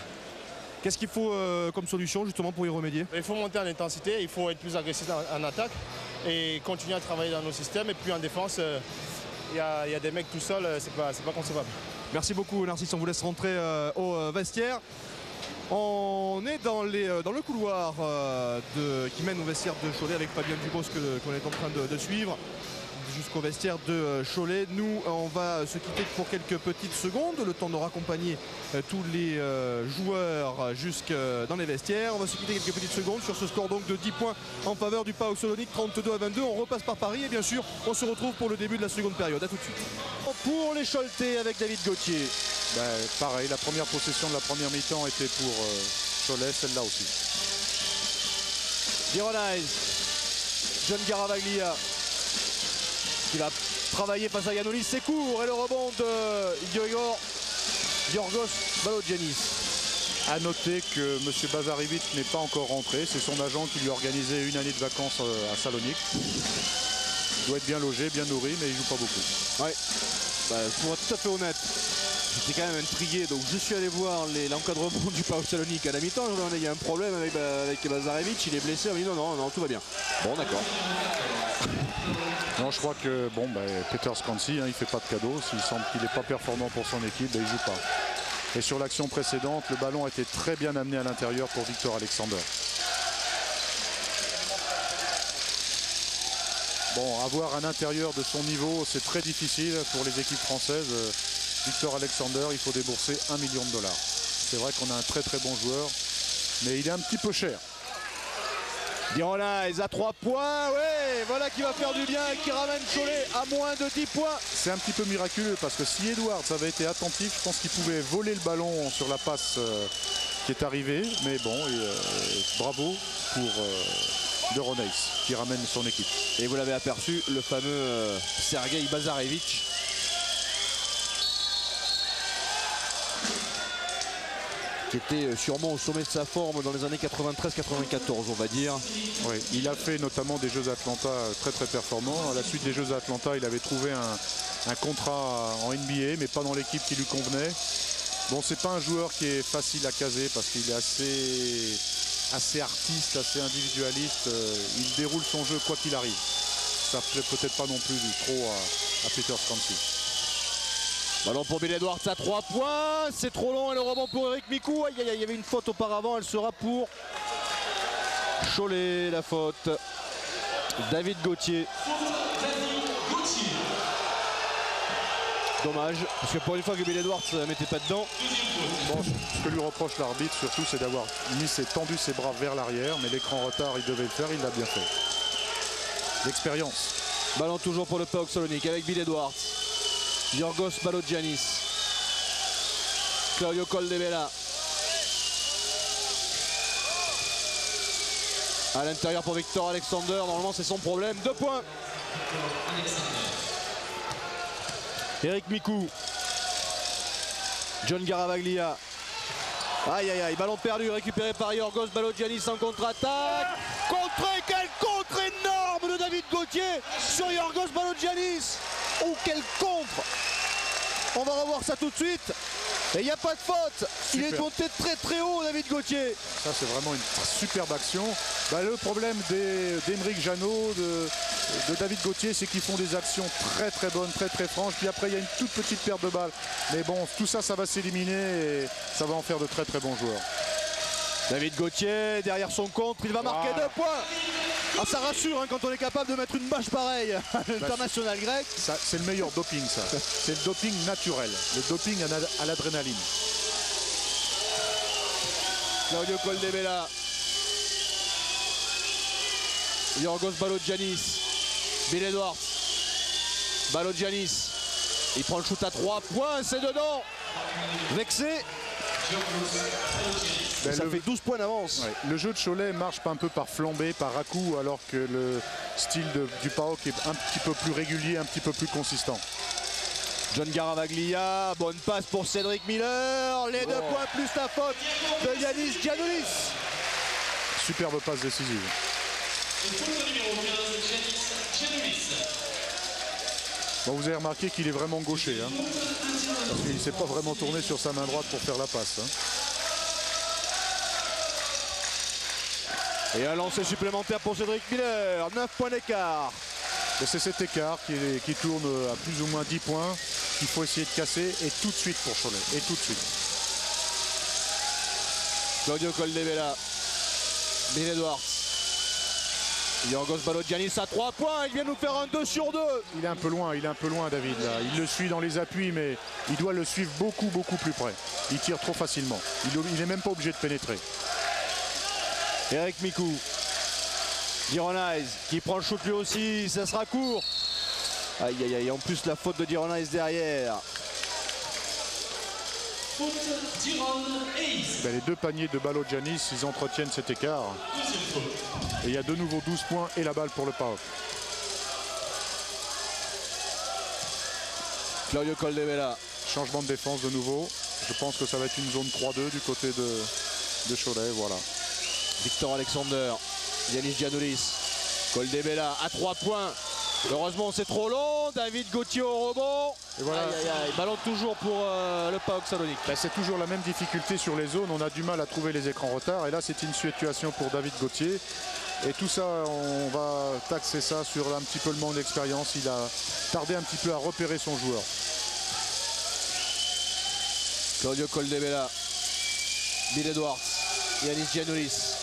Qu'est-ce qu'il faut euh, comme solution justement pour y remédier? Il faut monter en intensité, il faut être plus agressif en, en attaque et continuer à travailler dans nos systèmes. Et puis en défense, euh, il y, a, il y a des mecs tout seuls, euh, c'est pas, pas concevable. Merci beaucoup Narcisse, on vous laisse rentrer euh, au vestiaire. On est dans, les, dans le couloir de, qui mène au vestiaire de Cholet avec Fabien Dubos qu'on est en train de, de suivre jusqu'au vestiaire de euh, Cholet. Nous, on va se quitter pour quelques petites secondes, le temps de raccompagner euh, tous les euh, joueurs jusque dans les vestiaires. On va se quitter quelques petites secondes sur ce score donc de 10 points en faveur du PAOK Solonique, 32 à 22. On repasse par Paris et bien sûr, on se retrouve pour le début de la seconde période. A tout de suite. Pour les Choletais avec David Gauthier. Ben, pareil, la première possession de la première mi-temps était pour euh, Cholet, celle-là aussi. Girolais, John Garavaglia qui va travailler face à Yanolis, c'est court et le rebond de Yorgos, Balodjanis. À noter que M. Bazarevic n'est pas encore rentré. C'est son agent qui lui a organisé une année de vacances euh, à Salonique. Il doit être bien logé, bien nourri, mais il joue pas beaucoup. Ouais. Bah, pour être tout à fait honnête, j'étais quand même intrigué, donc je suis allé voir les- l'encadrement du PAOK Salonique à la mi-temps. Il y a un problème avec, bah, avec Bazarevic, il est blessé. On m'a dit non, non, non, tout va bien. Bon, d'accord. Non, je crois que bon, ben, Peter Scansi, hein, il fait pas de cadeau. S'il semble qu'il n'est pas performant pour son équipe, ben, il joue pas. Et sur l'action précédente, le ballon a été très bien amené à l'intérieur pour Victor Alexander. Bon, avoir un intérieur de son niveau, c'est très difficile pour les équipes françaises. Victor Alexander, il faut débourser un million de dollars. C'est vrai qu'on a un très très bon joueur, mais il est un petit peu cher. Girolais à 3 points, ouais, voilà qui va faire du bien, qui ramène Cholet à moins de 10 points. C'est un petit peu miraculeux parce que si Edwards avait été attentif, je pense qu'il pouvait voler le ballon sur la passe euh, qui est arrivée. Mais bon, et, euh, bravo pour euh, De Roneis qui ramène son équipe. Et vous l'avez aperçu, le fameux euh, Sergei Bazarevich. Qui était euh, sûrement au sommet de sa forme dans les années 93-94, on va dire. Oui, il a fait notamment des Jeux Atlanta euh, très très performants. À la suite des Jeux Atlanta, il avait trouvé un, contrat en NBA, mais pas dans l'équipe qui lui convenait. Bon, c'est pas un joueur qui est facile à caser parce qu'il est assez, assez artiste, assez individualiste. Euh, Il déroule son jeu quoi qu'il arrive. Ça plaît peut-être pas non plus trop à, à Peter Scansi. Ballon pour Bill Edwards à 3 points. C'est trop long et le rebond pour Eric Mikou. Aïe, aïe, aïe, il y avait une faute auparavant. Elle sera pour Cholet, la faute. David Gauthier. Dommage, parce que pour une fois que Bill Edwards ne mettait pas dedans. Bon, ce que lui reproche l'arbitre surtout, c'est d'avoir mis ses, tendu ses bras vers l'arrière, mais l'écran retard, il devait le faire, il l'a bien fait. L'expérience. Ballon toujours pour le PAOK Salonique avec Bill Edwards. Yorgos Balodjanis. Claudio Coldebella. À l'intérieur pour Victor Alexander. Normalement, c'est son problème. Deux points. Eric Mikou. John Garavaglia. Aïe aïe aïe, ballon perdu, récupéré par Yorgos Balodjanis en contre-attaque. Contré, quel contre énorme de David Gauthier sur Yorgos Balodjanis. Oh, quel contre On va revoir ça tout de suite. Et il n'y a pas de faute. Il est monté très très haut, David Gauthier. Ça, c'est vraiment une superbe action. Bah, le problème des- d'Emeric Janot, de, de David Gauthier, c'est qu'ils font des actions très très bonnes, très très franches. Puis après, il y a une toute petite perte de balle. Mais bon, tout ça, ça va s'éliminer et ça va en faire de très très bons joueurs. David Gauthier derrière son contre, il va marquer deux points. Ah, ça rassure hein, quand on est capable de mettre une bâche pareille à l'international grec. C'est le meilleur doping, ça. C'est le doping naturel, le doping à l'adrénaline. Claudio Coldebella. Yorgos Balodjanis. Bill Edwards. Balodjanis. Il prend le shoot à 3 points, c'est dedans. Vexé. Ben, ça le- fait 12 points d'avance. Ouais. Le jeu de Cholet marche un peu par flambée, par à-coup, alors que le style de- du PAOK est un petit peu plus régulier, un petit peu plus consistant. John Garavaglia, bonne passe pour Cédric Miller. Les deux points plus la faute de Yanis Giannoulis. Superbe passe décisive. Et faute numéro 15, Janis Giannoulis. Bon, vous avez remarqué qu'il est vraiment gaucher. hein. parce qu'il ne s'est pas vraiment tourné sur sa main droite pour faire la passe. hein. Et un lancer supplémentaire pour Cédric Miller. 9 points d'écart. Et c'est cet écart qui, est- qui tourne à plus ou moins 10 points qu'il faut essayer de casser et tout de suite pour Cholet. Et tout de suite. Claudio Coldebella. Bill Edwards. Yorgos Balodjanis à 3 points. Il vient nous faire un 2 sur 2. Il est un peu loin, il est un peu loin David. Là. Il le suit dans les appuis, mais il doit le suivre beaucoup, beaucoup plus près. Il tire trop facilement. Il n'est même pas obligé de pénétrer. Eric Mikou. Dironise qui prend le shoot lui aussi. Ça sera court. Aïe aïe aïe. En plus la faute de Dironise derrière. Ben, les deux paniers de Balo Janis, ils entretiennent cet écart. Et il y a de nouveau 12 points et la balle pour le PAOK. Claudio Coldebella. Changement de défense de nouveau. Je pense que ça va être une zone 3-2 du côté de, de Cholet. Voilà. Victor Alexander. Yanis Giannoulis. Coldebella à 3 points. Heureusement c'est trop long. David Gauthier au rebond. Et voilà. Aïe aïe aïe. Ballon toujours pour euh, le PAOK Salonique. Ben, c'est toujours la même difficulté sur les zones. On a du mal à trouver les écrans retard. Et là, c'est une situation pour David Gauthier. Et tout ça, on va taxer ça sur un petit peu le manque d'expérience. Il a tardé un petit peu à repérer son joueur. Claudio Coldebella. Bill Edwards. Yanis Giannoulis.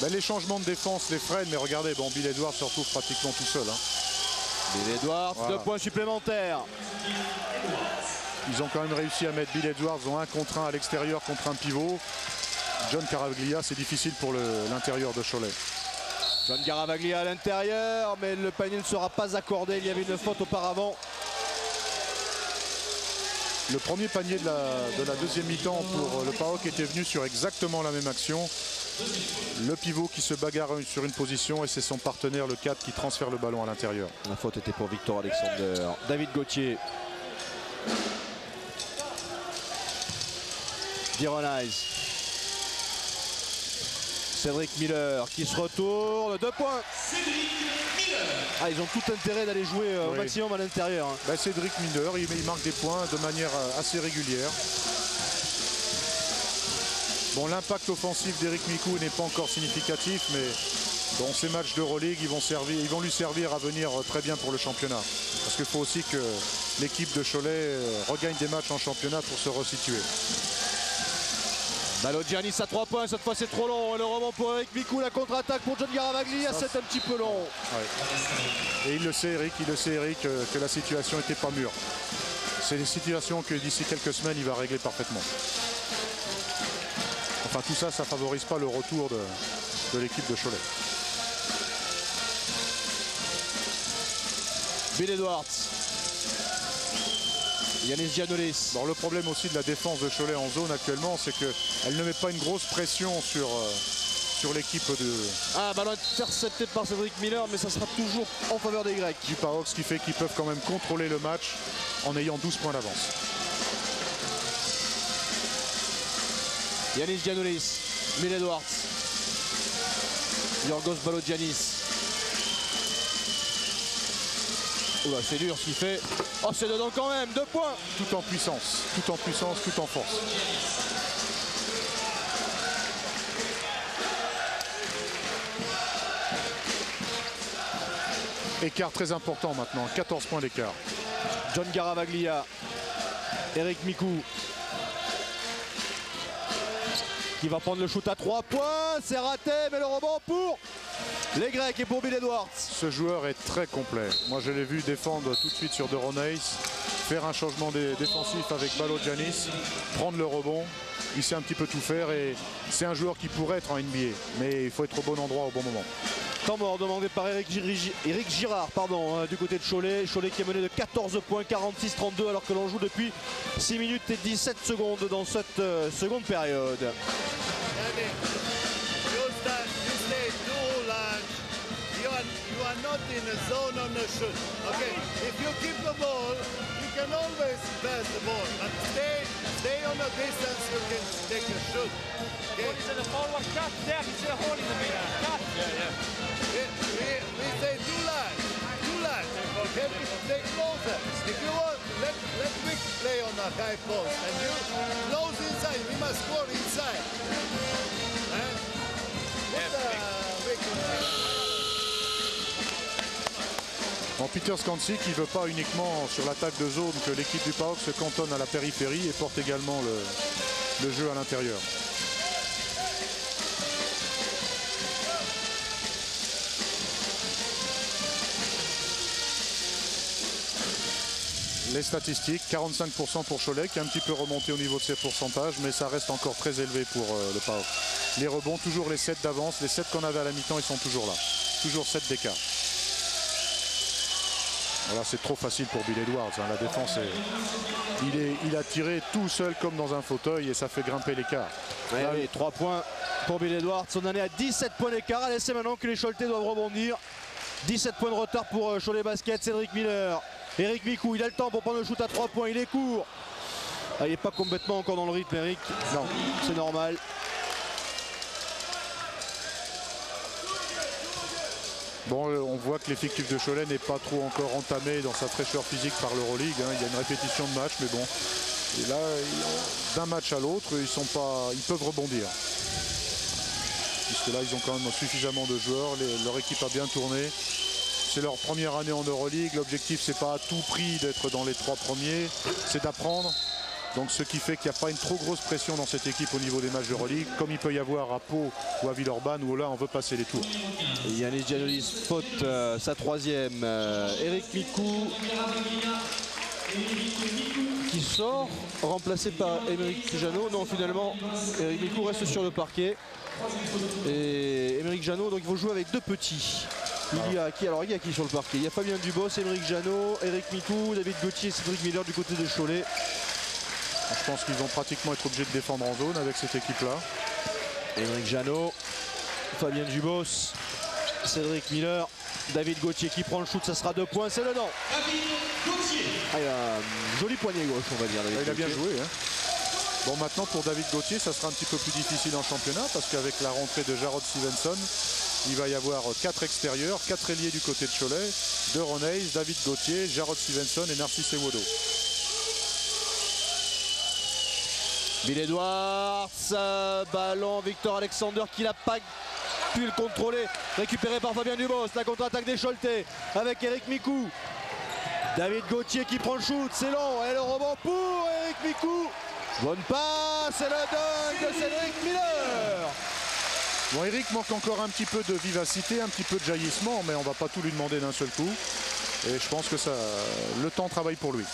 Ben, les changements de défense les freinent. Mais regardez, bon, Bill Edwards se retrouve pratiquement tout seul. hein. Bill Edwards. Voilà. Deux points supplémentaires. Ils ont quand même réussi à mettre Bill Edwards en un contre un à l'extérieur contre un pivot. John Caravaglia, c'est difficile pour l'intérieur de Cholet. John Garavaglia à l'intérieur, mais le panier ne sera pas accordé. Il y avait une faute auparavant. Le premier panier de la, de la deuxième mi-temps pour le PAOK était venu sur exactement la même action. Le pivot qui se bagarre sur une position et c'est son partenaire, le 4, qui transfère le ballon à l'intérieur. La faute était pour Victor Alexander. David Gauthier. Cédric Miller qui se retourne. Deux points. Ah, ils ont tout intérêt d'aller jouer euh, au Oui. maximum à l'intérieur. hein. Ben, Cédric Miller, il, il marque des points de manière euh, assez régulière. Bon, l'impact offensif d'Eric Mikou n'est pas encore significatif, mais bon, ces matchs d'Euroleague, ils vont, servir, ils vont lui servir à venir euh, très bien pour le championnat. Parce qu'il faut aussi que l'équipe de Cholet euh, regagne des matchs en championnat pour se resituer. Balodjanis à 3 points. Cette fois, c'est trop long. Et le rebond pour Eric Mikou. La contre-attaque pour John Garavaglia. C'est un petit peu long. Ouais. Et il le sait, Eric, il le sait, Eric, euh, que la situation n'était pas mûre. C'est des situations que d'ici quelques semaines, il va régler parfaitement. Enfin, tout ça, ça favorise pas le retour de, de l'équipe de Cholet. Bill Edwards. Yanis Giannoulis. Bon, le problème aussi de la défense de Cholet en zone actuellement, c'est qu'elle ne met pas une grosse pression sur, euh, sur l'équipe de, Ah, ballon intercepté par Cédric Miller, mais ça sera toujours en faveur des Grecs. du ce qui fait qu'ils peuvent quand même contrôler le match en ayant 12 points d'avance. Yanis Giannoulis, Bill Edwards, Yorgos Balodjanis. C'est dur ce qu'il fait. Oh, c'est dedans quand même, deux points. Tout en puissance, tout en puissance, tout en force. Écart très important maintenant, 14 points d'écart. John Garavaglia, Eric Mikou, qui va prendre le shoot à 3 points. C'est raté, mais le rebond pour les Grecs et pour Bill Edwards. Ce joueur est très complet. Moi, je l'ai vu défendre tout de suite sur Doroneis, faire un changement dé- défensif avec Balo Giannis, prendre le rebond. Il sait un petit peu tout faire et c'est un joueur qui pourrait être en NBA, mais il faut être au bon endroit au bon moment. Temps mort demandé par Eric, Girard pardon, hein, du côté de Cholet. Cholet qui est mené de 14 points, 46-32 alors que l'on joue depuis 6 minutes et 17 secondes dans cette euh, seconde période. You start, you stay too large. You are, you are not in a zone on the shoot. Okay, if you keep the ball, you can always pass the ball. But stay, stay on the distance, you can take a shoot. Okay? the forward cut there, it's a hole in the middle. Cut. We, we, we say too large, too large. Okay, stay closer. If you want, let, let Vic play on the high post. And you close inside. We must score inside. Huh? Put Vic En Peter Skansik, il ne veut pas uniquement sur l'attaque de zone que l'équipe du PAOK se cantonne à la périphérie et porte également le, le jeu à l'intérieur. Les statistiques, 45% pour Cholet qui est un petit peu remonté au niveau de ses pourcentages, mais ça reste encore très élevé pour euh, le PAOK. Les rebonds, toujours les 7 d'avance, les 7 qu'on avait à la mi-temps, ils sont toujours là. Toujours 7 d'écart. Voilà, c'est trop facile pour Bill Edwards. hein. La défense, est... Il, est... il a tiré tout seul comme dans un fauteuil et ça fait grimper l'écart. Là, 3 points pour Bill Edwards. On en est à 17 points d'écart. Allez, c'est maintenant que les Choletais doivent rebondir. 17 points de retard pour euh, Cholet Basket. Cédric Miller. Eric Mikou, il a le temps pour prendre le shoot à 3 points. Il est court. Ah, il n'est pas complètement encore dans le rythme, Eric. Non, c'est normal. Bon, euh, on voit que l'effectif de Cholet n'est pas trop encore entamé dans sa fraîcheur physique par l'Euroleague. hein. Il y a une répétition de match, mais bon. Et là, d'un match à l'autre, ils sont pas, ils peuvent rebondir. Puisque là, ils ont quand même suffisamment de joueurs. Les- leur équipe a bien tourné. C'est leur première année en Euroleague. L'objectif, c'est pas à tout prix d'être dans les trois premiers, c'est d'apprendre. Donc, ce qui fait qu'il n'y a pas une trop grosse pression dans cette équipe au niveau des matchs d'Euroleague, comme il peut y avoir à Pau ou à Villeurbanne, où là, on veut passer les tours. Et Yanis Giannolis faute euh, sa troisième. Euh, Eric Mikou qui sort, remplacé par Émeric Janot. Non, finalement, Eric Mikou reste sur le parquet. Et Émeric Janot, donc il faut jouer avec deux petits. Il y a qui Alors il y a qui sur le parquet? Il y a Fabien Dubos, Émeric Janot, Eric Mikou, David Gauthier, Cédric Miller du côté de Cholet. Je pense qu'ils vont pratiquement être obligés de défendre en zone avec cette équipe-là. Émeric Janot, Fabien Dubos, Cédric Miller, David Gauthier qui prend le shoot, ça sera deux points, c'est dedans. Ah, il a un joli poignet gauche, on va dire. David Il a bien Gauthier. joué. hein. Bon, maintenant pour David Gauthier, ça sera un petit peu plus difficile en championnat parce qu'avec la rentrée de Jarrod Stevenson, il va y avoir quatre extérieurs, quatre ailiers du côté de Cholet, de Roneys, David Gauthier, Jarrod Stevenson et Narcisse Ewodo. Bill Edwards, euh, ballon, Victor Alexander qui n'a pas pu le contrôler. Récupéré par Fabien Dubos, la contre-attaque des Choletais avec Eric Mikou. David Gauthier qui prend le shoot, c'est long, et le rebond pour Eric Mikou. Bonne passe, et le dunk de Cédric Miller. Bon, Eric manque encore un petit peu de vivacité, un petit peu de jaillissement, mais on va pas tout lui demander d'un seul coup. Et je pense que ça, le temps travaille pour lui.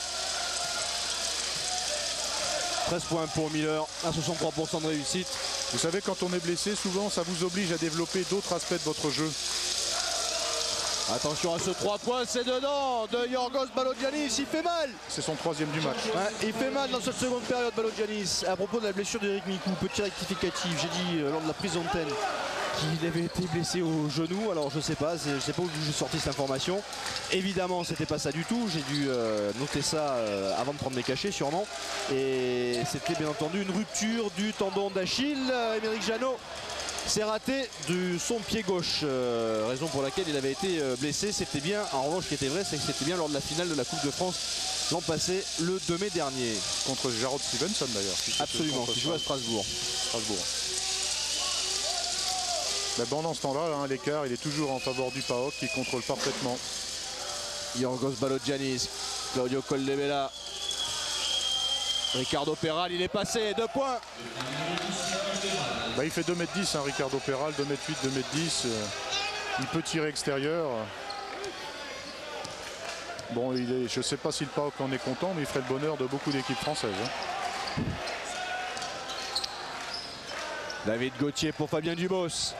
13 points pour Miller, à 63% de réussite. Vous savez, quand on est blessé, souvent, ça vous oblige à développer d'autres aspects de votre jeu. Attention à ce 3 points, c'est dedans de Yorgos Balodianis, il fait mal. C'est son troisième du match. Ouais, il fait mal dans cette seconde période, Balodianis. À propos de la blessure d'Eric Mikou, petit rectificatif, j'ai dit euh, lors de la prise d'antenne qu'il avait été blessé au genou. Alors je sais pas, je sais pas où j'ai sorti cette information. Évidemment, c'était pas ça du tout. J'ai dû euh, noter ça euh, avant de prendre mes cachets, sûrement. Et c'était bien entendu une rupture du tendon d'Achille. Émeric Janot c'est raté de son pied gauche, euh, raison pour laquelle il avait été euh, blessé. C'était bien, en revanche, ce qui était vrai, c'est que c'était bien lors de la finale de la Coupe de France l'an passé, le 2 mai dernier. Contre Jarrod Stevenson d'ailleurs. Absolument, qui joue à Strasbourg. Strasbourg. Mais pendant ce temps-là, hein, l'écart, il est toujours en faveur du PAOK qui contrôle parfaitement Yorgos Balodjanis, Claudio Coldebella. Ricardo Peral, il est passé, deux points. Bah, il fait 2m10, hein, Ricardo Peral, 2m8, 2m10. euh, il peut tirer extérieur. Bon, il est, je ne sais pas si le PAOK en est content, mais il ferait le bonheur de beaucoup d'équipes françaises. hein. David Gauthier pour Fabien Dubos.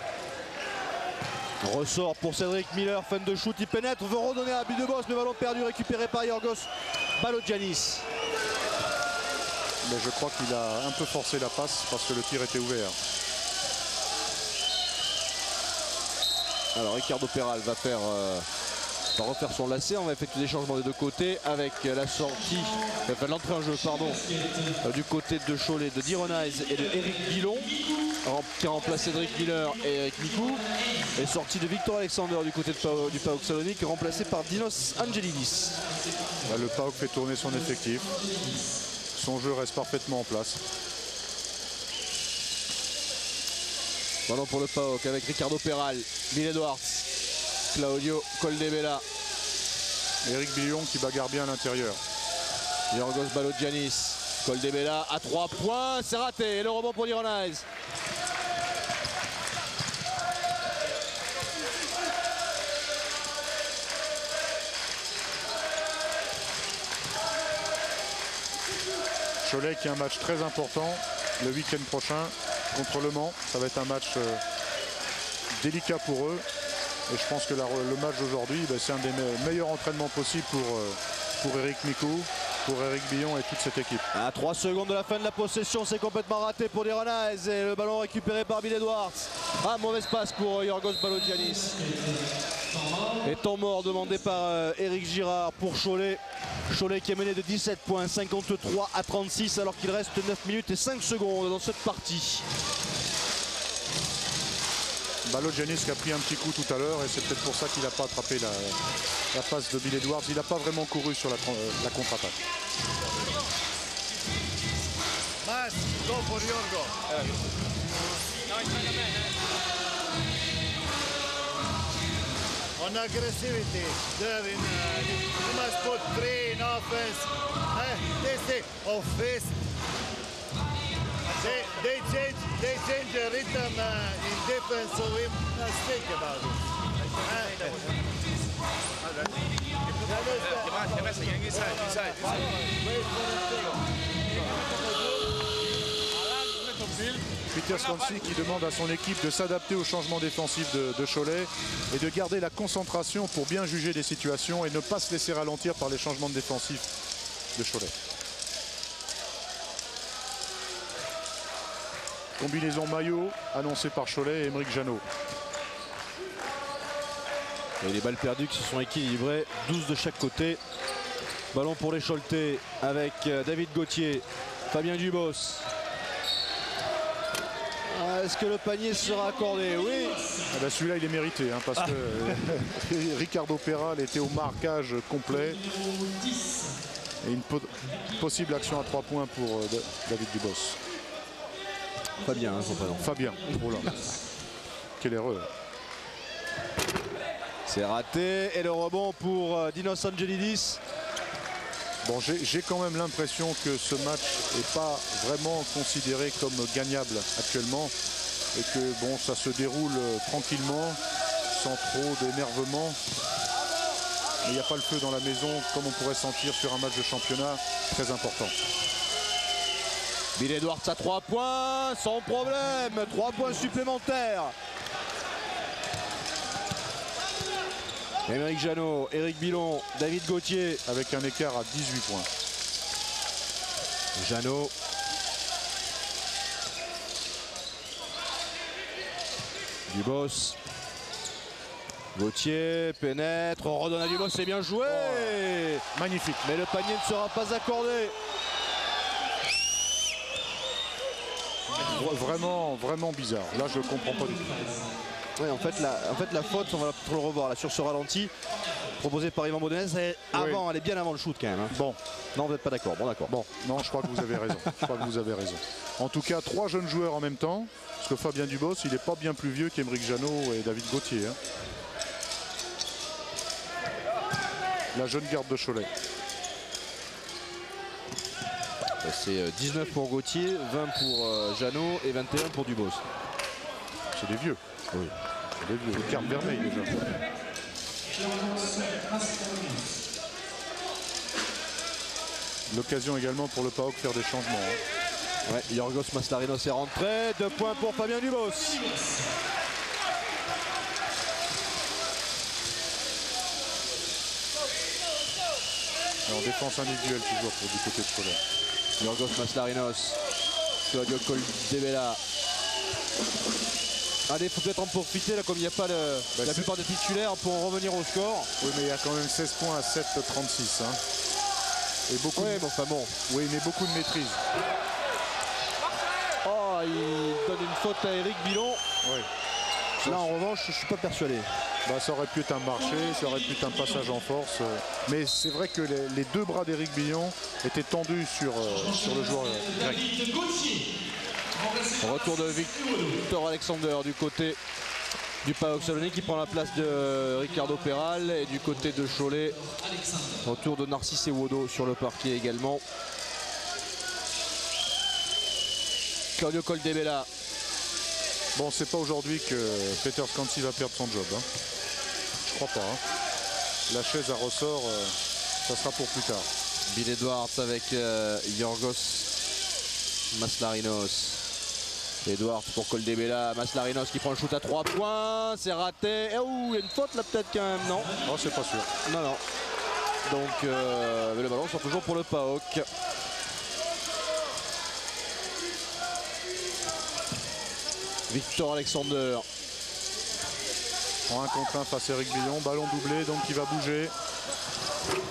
Ressort pour Cédric Miller, fin de shoot, il pénètre, veut redonner à Dubos, mais ballon perdu, récupéré par Yorgos Balodjanis. Mais je crois qu'il a un peu forcé la passe parce que le tir était ouvert. Alors Ricardo Peral euh, va refaire son lacet. On va effectuer des changements des deux côtés avec la sortie, enfin l'entrée en jeu, euh, du côté de Cholet de Dironise et de Eric Guillon, qui remplace Cédric Miller et Eric Mikou. Et sortie de Victor Alexander du côté du PAOK Salonique, remplacé par Dinos Angelidis. Bah, le PAOK fait tourner son effectif. Son jeu reste parfaitement en place. Ballon pour le PAOK avec Ricardo Peral, Bill Edwards, Claudio Coldebella, Eric Billon qui bagarre bien à l'intérieur. Yorgos Balodjanis, Coldebella à 3 points, c'est raté. Et le rebond pour Dironise. Cholet qui a un match très important le week-end prochain contre Le Mans. Ça va être un match euh, délicat pour eux. Et je pense que le match d'aujourd'hui, ben, c'est un des me- meilleurs entraînements possibles pour, euh, pour Eric Mikou, pour Eric Billon et toute cette équipe. À 3 secondes de la fin de la possession, c'est complètement raté pour Dironise. Et le ballon récupéré par Bill Edwards. Ah, mauvaise passe pour Yorgos Balodjanis. Et temps mort demandé par euh, Eric Girard pour Cholet. Cholet qui est mené de 17 points, 53 à 36, alors qu'il reste 9 minutes et 5 secondes dans cette partie. Ballot Janis qui a pris un petit coup tout à l'heure et c'est peut-être pour ça qu'il n'a pas attrapé la, la passe de Bill Edwards. Il n'a pas vraiment couru sur la, euh, la contre-attaque. Mas, On aggressivity, Devin, uh, you must put three in offense. Uh, they say offense. They, they change they change the rhythm uh, in defense, so we must think about it. Peter Swansea qui demande à son équipe de s'adapter au changement défensif de, Cholet et de garder la concentration pour bien juger des situations et ne pas se laisser ralentir par les changements de défensifs de Cholet. Combinaison maillot annoncée par Cholet et Émeric Janot. Et les balles perdues qui se sont équilibrées, 12 de chaque côté. Ballon pour les Choletais avec euh, David Gauthier, Fabien Dubos. Ah, Est-ce que le panier sera accordé? Oui. Ah ben, Celui-là, il est mérité hein, parce que euh, Ricardo Peral était au marquage complet. Et une po- possible action à trois points pour euh, Da- David Dubos. Fabien, hein, son prénom. Fabien. Oh là. Quelle erreur. C'est raté. Et le rebond pour euh, Dinos Angelidis. Bon, j'ai quand même l'impression que ce match n'est pas vraiment considéré comme gagnable actuellement et que bon, ça se déroule euh, tranquillement, sans trop d'énervement. Il n'y a pas le feu dans la maison comme on pourrait sentir sur un match de championnat très important. Bill Edwards à 3 points, sans problème. 3 points supplémentaires. Émeric Janot, Eric Bilon, David Gauthier. Avec un écart à 18 points. Janot. Dubos. Gauthier pénètre, on redonne à Dubos, c'est bien joué. Magnifique. Mais le panier ne sera pas accordé. Vra- Vraiment, vraiment bizarre. Là, je ne comprends pas du tout. Ouais, en, fait, la, en fait, la faute, on va peut-être le revoir là, sur ce ralenti, proposé par Ivan Bodenez, elle est avant, elle est bien avant le shoot quand même. hein. Bon, Non, vous n'êtes pas d'accord. Bon, d'accord. bon, non, je crois que vous avez raison. Je crois que vous avez raison. En tout cas, trois jeunes joueurs en même temps. Parce que Fabien Dubos, il n'est pas bien plus vieux qu'Émeric Janot et David Gauthier. hein. la jeune garde de Cholet. C'est 19 pour Gauthier, 20 pour euh, Jeannot et 21 pour Dubos. C'est des vieux. Oui. Une carte vermeille déjà. L'occasion également pour le PAOK de faire des changements. hein. Ouais, Yorgos Maslarinos est rentré. Deux points pour Fabien Dubos. En défense individuelle toujours pour du côté de Cholet. Yorgos Maslarinos. Claudio Coldebella. Allez, faut peut-être en profiter là, comme il n'y a pas le- Bah, la plupart des titulaires pour en revenir au score. Oui, mais il y a quand même 16 points à 7,36. Hein. Et beaucoup, Ouais, mais enfin bon. oui, mais beaucoup de maîtrise. Oh, il donne une faute à Eric Bilon. Oui. Là, en revanche, je suis pas persuadé. Bah, ça aurait pu être un marché, ça aurait pu être un passage en force. euh. Mais c'est vrai que les, les deux bras d'Éric Billon étaient tendus sur, euh, sur le joueur grec. Retour de Victor Alexander du côté du PAOK Salonique qui prend la place de Ricardo Peral et du côté de Cholet. Retour de Narcisse et Wodo sur le parquet également. Claudio Coldebella. Bon, c'est pas aujourd'hui que Peter Scansi va perdre son job. hein. Je crois pas. hein. La chaise à ressort, euh, ça sera pour plus tard. Bill Edwards avec euh, Yorgos Maslarinos. Edwards pour Coldebella. Maslarinos qui prend le shoot à 3 points. C'est raté. Eh, ouh, il y a une faute là peut-être quand même, non Oh, c'est pas sûr. Non, non. Donc euh, mais le ballon sort toujours pour le PAOK. Victor Alexander. En un contre un face à Eric Billon, ballon doublé, donc il va bouger.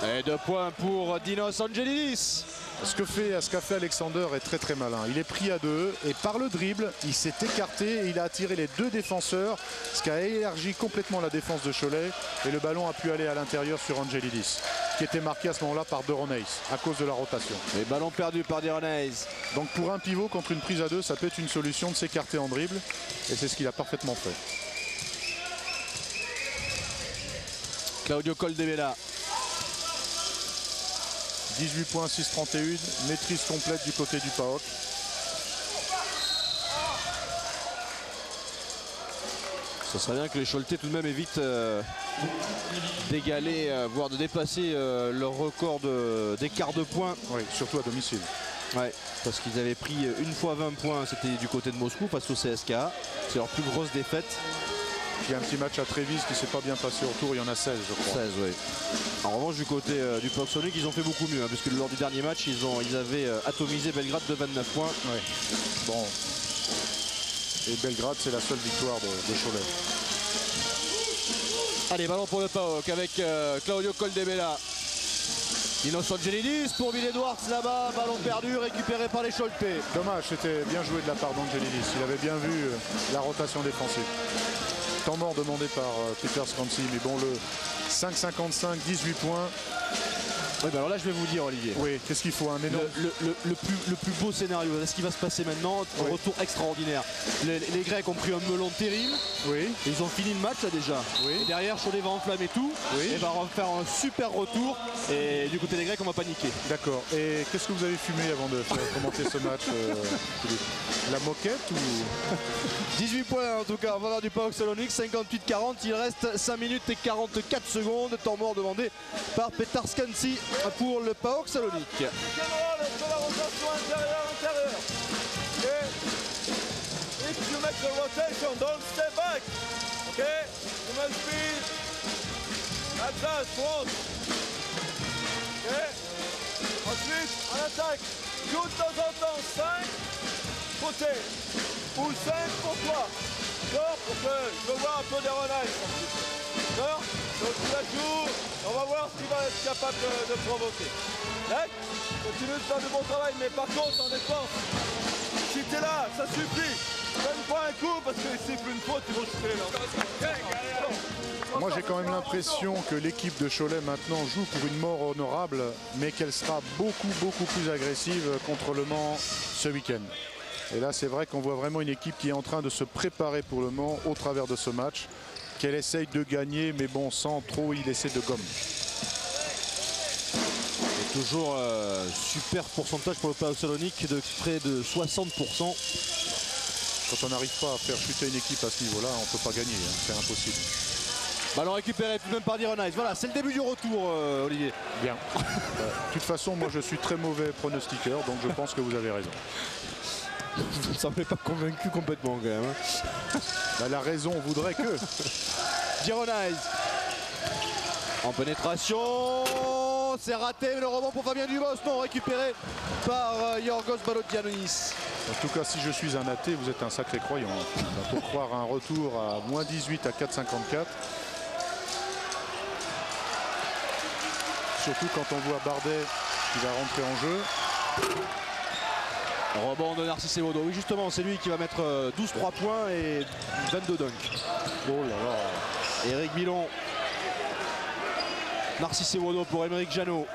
Et deux points pour Dinos Angelidis. Ce que fait, ce qu'a fait Alexander est très très malin. Il est pris à deux et par le dribble, il s'est écarté et il a attiré les deux défenseurs, ce qui a élargi complètement la défense de Cholet et le ballon a pu aller à l'intérieur sur Angelidis, qui était marqué à ce moment-là par Doron Hayes à cause de la rotation. Et ballon perdu par Diron Hayes. Donc pour un pivot contre une prise à deux, ça peut être une solution de s'écarter en dribble et c'est ce qu'il a parfaitement fait. Claudio Coldebella. 18 points, 6-31, maîtrise complète du côté du PAOK. Ce serait bien que les Choletais tout de même évitent euh, d'égaler, euh, voire de dépasser euh, leur record de- d'écart de, points. Oui, surtout à domicile. Ouais, parce qu'ils avaient pris une fois 20 points, c'était du côté de Moscou face au CSKA. C'est leur plus grosse défaite. Il y a un petit match à Trévise qui s'est pas bien passé au tour, il y en a 16 je crois. 16, oui. En revanche, du côté euh, du PAOK Sonic, ils ont fait beaucoup mieux, hein, puisque lors du dernier match, ils, ont, ils avaient euh, atomisé Belgrade de 29 points. Ouais. Bon. Et Belgrade, c'est la seule victoire de, de Cholet. Allez, ballon pour le PAOK avec euh, Claudio Coldebella. Dinos Angelidis pour Bill Edwards là-bas, ballon perdu, récupéré par les Choletais. Dommage, c'était bien joué de la part d'Angelidis. Il avait bien vu euh, la rotation défensive. Temps mort demandé par euh, Peter Scansi, mais bon, le 5-55, 18 points. Oui, bah alors là, je vais vous dire, Olivier. Oui, qu'est-ce qu'il faut Un Le, énorme. le- le- le plus, le plus beau scénario, ce qui va se passer maintenant, un Oui. retour extraordinaire. Les, les Grecs ont pris un melon terrible, Oui, ils ont fini le match là déjà. Oui. Et derrière, Cholet va enflammer tout, Oui. et va faire un super retour. Et du côté des Grecs, on va paniquer. d'accord. Et qu'est-ce que vous avez fumé avant de faire commenter ce match euh, La moquette ou 18 points en tout cas en faveur du PAOK Salonique, 58-40, il reste 5 minutes et 44 secondes, temps mort demandé par Petar Skansi pour le PAOK Salonique. If you make the rotation, don't stay back. Okay? You must be like that, front. Okay? Ensuite, en attaque, joue de temps en temps 5 côté ou 5 pour toi. D'accord Pour que je voir un peu des relais. D'accord Donc tu la joues, on va voir ce qu'il va être capable de, provoquer. D'accord Continue de faire du bon travail, mais par contre en défense, si t'es là, ça suffit. Donne pas un coup parce que s'il fait une faute, ils vont chuter là. Moi j'ai quand même l'impression que l'équipe de Cholet maintenant joue pour une mort honorable, mais qu'elle sera beaucoup beaucoup plus agressive contre le Mans ce week-end. Et là c'est vrai qu'on voit vraiment une équipe qui est en train de se préparer pour le Mans au travers de ce match, qu'elle essaye de gagner, mais bon sans trop y laisser de gomme. Toujours euh, super pourcentage pour le PAOK Salonique de près de 60%. Quand on n'arrive pas à faire chuter une équipe à ce niveau-là, on ne peut pas gagner, hein, c'est impossible. Ballon récupéré tout de même par Dironize. Voilà, c'est le début du retour, euh, Olivier. Bien. Euh, de toute façon, moi je suis très mauvais pronostiqueur, donc je pense que vous avez raison. Vous ne semblez pas convaincu complètement quand même. hein. Bah, la raison voudrait que. Dironize. En pénétration. C'est raté, le rebond pour Fabien Dubos. Non, récupéré par euh, Yorgos Balodianonis. En tout cas, si je suis un athée, vous êtes un sacré croyant. hein. Pour croire à un retour à moins 18 à 4,54. Surtout quand on voit Bardet qui va rentrer en jeu. Rebond de Narcisse Evodo. Oui, justement, c'est lui qui va mettre euh, 12-3 points et 22 dunks. Oh là là. Eric Milon. Narcisse Evodo pour Émeric Janot.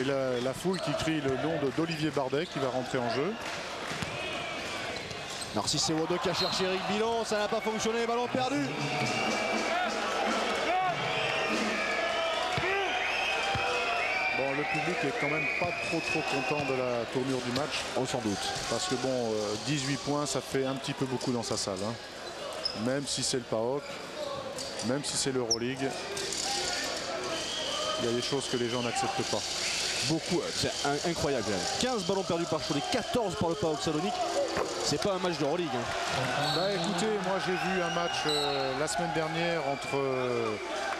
Et la, la foule qui crie le nom d'Olivier Bardet qui va rentrer en jeu. Narcisse Evodo qui a cherché Eric Milon. Ça n'a pas fonctionné. Ballon perdu. Le public est quand même pas trop trop content de la tournure du match. Oh, sans doute. Parce que bon, euh, 18 points, ça fait un petit peu beaucoup dans sa salle. hein. Même si c'est le PAOK, même si c'est l'Euroleague, il y a des choses que les gens n'acceptent pas. Beaucoup, euh, c'est in- incroyable. quand même. 15 ballons perdus par Cholet, 14 par le PAOK Salonique. C'est pas un match de Euroleague. hein. Bah écoutez, moi j'ai vu un match euh, la semaine dernière entre euh,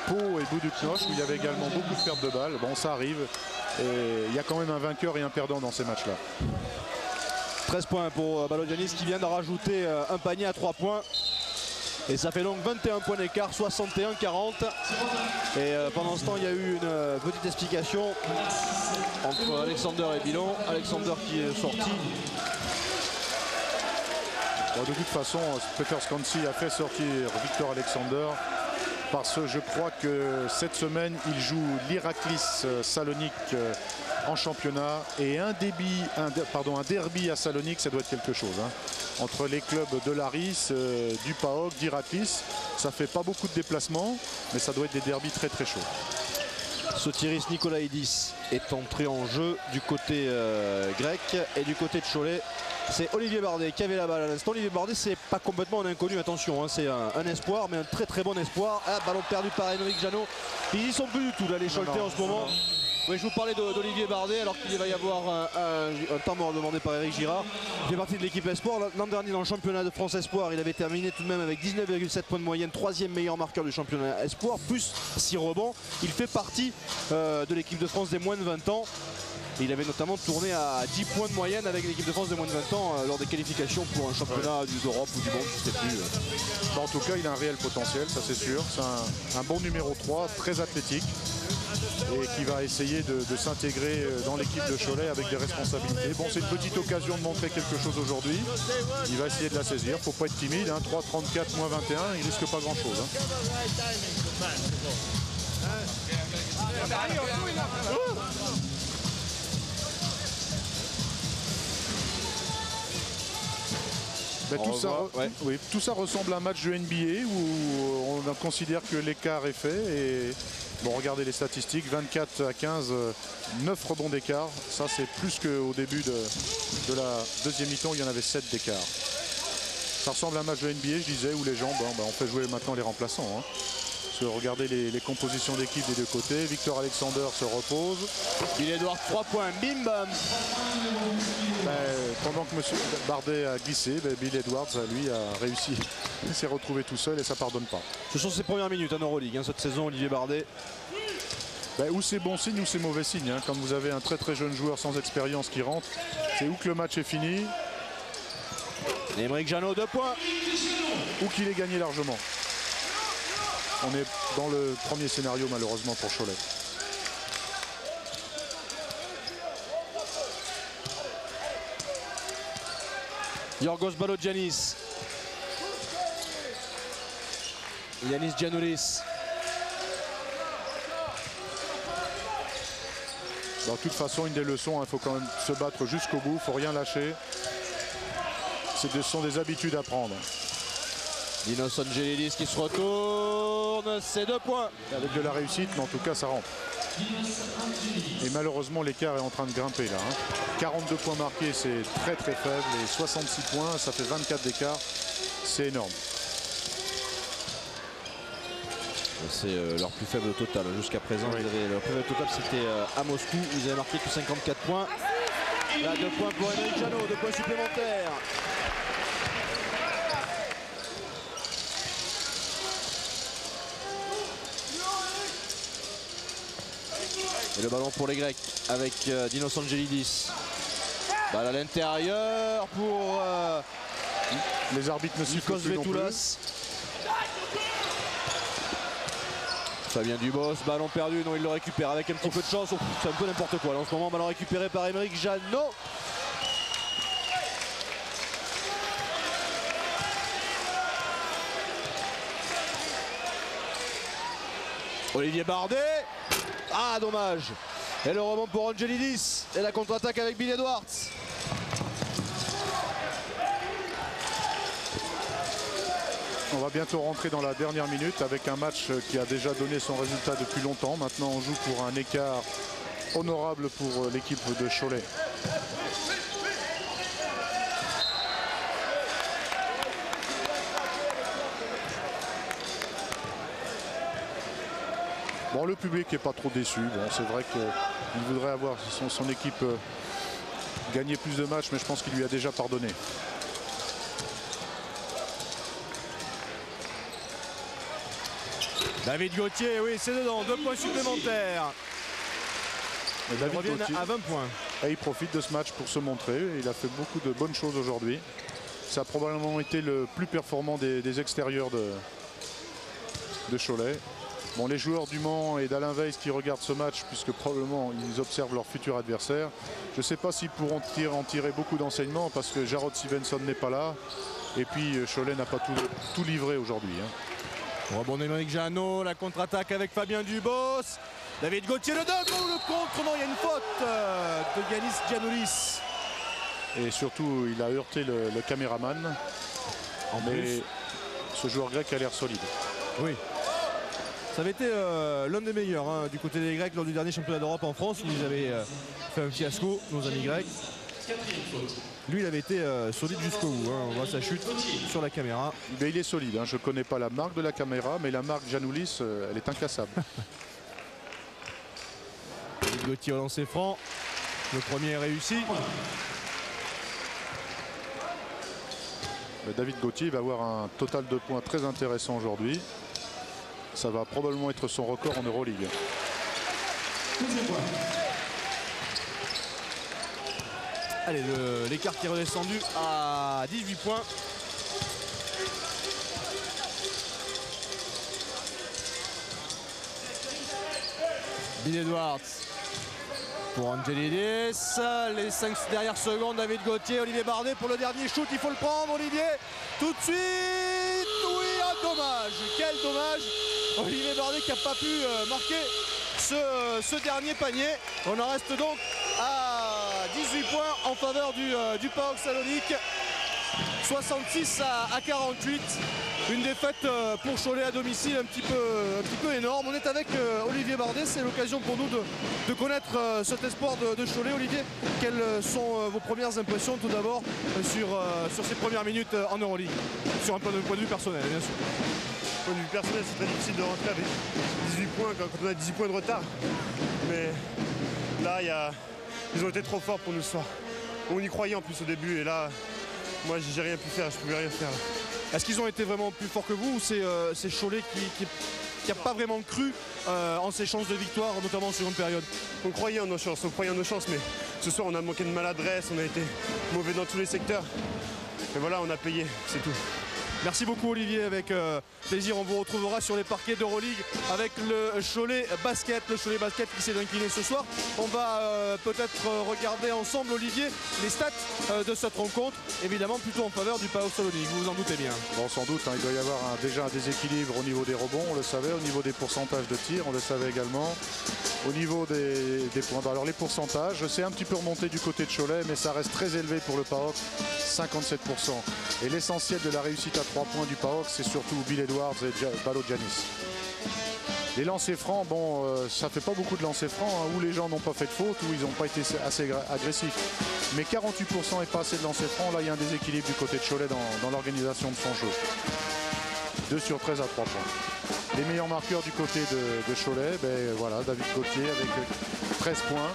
Pau et Bouduknoche où il y avait également beaucoup de pertes de balles. Bon, ça arrive. Et il y a quand même un vainqueur et un perdant dans ces matchs-là. 13 points pour euh, Balodianis qui vient de rajouter euh, un panier à 3 points. Et ça fait donc 21 points d'écart, 61-40. Et euh, pendant ce temps, il y a eu une petite explication entre Alexander et Bilon. Alexander qui est sorti. Bon, de toute façon, Peter Skansi a fait sortir Victor Alexander parce que je crois que cette semaine, il joue l'Iraklis euh, Salonique euh, en championnat et un, derby à Salonique, ça doit être quelque chose. hein. Entre les clubs de Laris, euh, du PAOK, d'Iraklis, ça fait pas beaucoup de déplacements, mais ça doit être des derbys très très chauds. Sotiris Nikolaidis est entré en jeu du côté euh, grec et du côté de Cholet. C'est Olivier Bardet qui avait la balle à l'instant. Olivier Bardet, c'est pas complètement un inconnu, attention, hein, c'est un, un espoir, mais un très très bon espoir. Ah, ballon perdu par Henrik Janot. Ils y sont plus du tout là, les Choletais en ce moment. Oui, je vous parlais d'Olivier Bardet alors qu'il va y avoir un, un- un temps mort demandé par Eric Girard. Il fait partie de l'équipe Espoir. L'an dernier dans le championnat de France Espoir, il avait terminé tout de même avec 19,7 points de moyenne, troisième meilleur marqueur du championnat Espoir, plus 6 rebonds. Il fait partie euh, de l'équipe de France des moins de 20 ans. Et il avait notamment tourné à 10 points de moyenne avec l'équipe de France des moins de 20 ans euh, lors des qualifications pour un championnat du- d'Europe ou du monde, je sais plus. euh. Bon, en tout cas, il a un réel potentiel, ça c'est sûr. C'est un, un bon numéro 3, très athlétique et qui va essayer de, de s'intégrer euh, dans l'équipe de Cholet avec des responsabilités. Bon, c'est une petite occasion de montrer quelque chose aujourd'hui. Il va essayer de la saisir. Faut pas être timide. Hein. 3, 34, moins 21, il risque pas grand-chose. hein. Ben, tout, ça, ouais. oui, tout ça ressemble à un match de NBA où on considère que l'écart est fait. Et bon, regardez les statistiques 24 à 15, euh, 9 rebonds d'écart. Ça, c'est plus qu'au début de, la deuxième mi-temps il y en avait 7 d'écart. Ça ressemble à un match de NBA, je disais, où les gens, ben, on fait jouer maintenant les remplaçants. hein. Parce que regardez les, compositions d'équipe des deux côtés. Victor Alexander se repose. Bill Edwards, 3 points, bim bam. Ben, pendant que M. Bardet a glissé, ben, Bill Edwards, lui, a réussi. Il s'est retrouvé tout seul et ça pardonne pas. Ce sont ses premières minutes en Euroleague hein, cette saison, Olivier Bardet. Ben, ou c'est bon signe ou c'est mauvais signe. hein. Quand vous avez un très très jeune joueur sans expérience qui rentre, c'est ou que le match est fini Émeric Janot, 2 points. ou qu'il est gagné largement. On est dans le premier scénario malheureusement pour Cholet. Yorgos Balodjanis. Yanis Giannoulis. De toute façon, une des leçons, il faut quand même se battre jusqu'au bout, il faut rien lâcher. Ce sont des habitudes à prendre. Dinos Angelidis qui se retourne. retourne, c'est deux points. Avec de la réussite, mais en tout cas, ça rentre. Et malheureusement, l'écart est en train de grimper là. hein. 42 points marqués, c'est très très faible. Et 66 points, ça fait 24 d'écart. C'est énorme. C'est euh, leur plus faible total. Jusqu'à présent, ils avaient- leur plus faible total, c'était euh, à Moscou. Ils avaient marqué que 54 points. Là, deux points pour Henrik Janot, deux points supplémentaires. Et le ballon pour les Grecs avec euh, Dinos Angelidis. Balle à l'intérieur pour euh, Les arbitres ne plus. Vetoulas. Fabien Dubos, ballon perdu, non il le récupère avec un petit peu de chance. Oh, C'est un peu n'importe quoi là, en ce moment, ballon récupéré par Émeric Jeannot. Olivier Bardet. Ah dommage. Et le rebond pour Angelidis. Et la contre-attaque avec Bill Edwards. On va bientôt rentrer dans la dernière minute avec un match qui a déjà donné son résultat depuis longtemps. Maintenant, on joue pour un écart honorable pour l'équipe de Cholet. Bon, le public n'est pas trop déçu. Bon, c'est vrai qu'il voudrait avoir son, son équipe euh, gagner plus de matchs, mais je pense qu'il lui a déjà pardonné. David Gauthier, oui, c'est dedans. Deux points supplémentaires. David Gauthier- à 20 points. Et il profite de ce match pour se montrer. Il a fait beaucoup de bonnes choses aujourd'hui. Ça a probablement été le plus performant des, des extérieurs de, de Cholet. Bon, les joueurs du Mans et d'Alain Weiss qui regardent ce match, puisque probablement ils observent leur futur adversaire, je ne sais pas s'ils pourront tirer- en tirer beaucoup d'enseignements parce que Jarrod Stevenson n'est pas là. Et puis euh, Cholet n'a pas tout, tout livré aujourd'hui. hein. Rebond d'Émeric Jeannot, la contre-attaque avec Fabien Dubos. David Gauthier le dunk, oh, le contre, non, il y a une faute euh, de Yanis Giannoulis. Et surtout, il a heurté le, le caméraman. Mais ce joueur grec a l'air solide. Oui. Ça avait été euh, l'un des meilleurs hein, du côté des Grecs lors du dernier championnat d'Europe en France où ils avaient euh, fait un fiasco, nos amis grecs. Lui, il avait été euh, solide jusqu'au bout. hein. On voit sa chute sur la caméra. Mais il est solide. hein. Je ne connais pas la marque de la caméra, mais la marque Janoulis, elle est incassable. David Gauthier au lancer franc. Le premier est réussi. David Gauthier va avoir un total de points très intéressant aujourd'hui. Ça va probablement être son record en Euroleague. Allez, le- l'écart qui est redescendu à 18 points. Bill Edwards pour Angelidis. Les 5 dernières secondes, David Gauthier, Olivier Bardet pour le dernier shoot. Il faut le prendre, Olivier. Tout de suite. Oui, un dommage. Quel dommage. Olivier Bardet qui n'a pas pu euh, marquer ce, ce dernier panier. On en reste donc à 18 points en faveur du, euh, du Salonique. 66 à, à 48. Une défaite euh, pour Cholet à domicile un petit peu, énorme. On est avec euh, Olivier Bardet. C'est l'occasion pour nous de, connaître euh, cet espoir de, Cholet. Olivier, quelles sont euh, vos premières impressions tout d'abord euh, sur, euh, ces premières minutes euh, en Euroleague? Sur un point de vue personnel, bien sûr. Point de vue personnel, c'est très difficile de rentrer avec 18 points quand on a 18 points de retard. Mais là, il y a- ils ont été trop forts pour nous ce soir. On y croyait en plus au début et là, moi, j'ai rien pu faire, je pouvais rien faire. Est-ce qu'ils ont été vraiment plus forts que vous ou c'est euh, Cholet qui n'a pas vraiment cru euh, en ses chances de victoire, notamment en seconde période? On croyait en nos chances, on croyait en nos chances, mais ce soir, on a manqué de maladresse, on a été mauvais dans tous les secteurs. Et voilà, on a payé, c'est tout. Merci beaucoup Olivier, avec euh, plaisir on vous retrouvera sur les parquets d'Euroleague avec le Cholet Basket, le Cholet Basket qui s'est incliné ce soir. On va euh, peut-être euh, regarder ensemble Olivier les stats de cette rencontre, évidemment plutôt en faveur du PAOK Salonique, vous vous en doutez bien. Bon, sans doute, hein, il doit y avoir déjà un déséquilibre au niveau des rebonds, on le savait, au niveau des pourcentages de tir, on le savait également. Au niveau des, points, alors les pourcentages, c'est un petit peu remonté du côté de Cholet, mais ça reste très élevé pour le PAOK, 57%. Et l'essentiel de la réussite à 3 points du PAOK, c'est surtout Bill Edwards et Balo Janis. Les lancers francs, bon, euh, ça fait pas beaucoup de lancers francs, hein, où les gens n'ont pas fait de faute, où ils n'ont pas été assez agressifs. Mais 48% et pas assez de lancers francs, là il y a un déséquilibre du côté de Cholet dans, dans l'organisation de son jeu. 2 sur 13 à 3 points. Les meilleurs marqueurs du côté de, Cholet, ben voilà, David Gauthier avec euh, 13 points.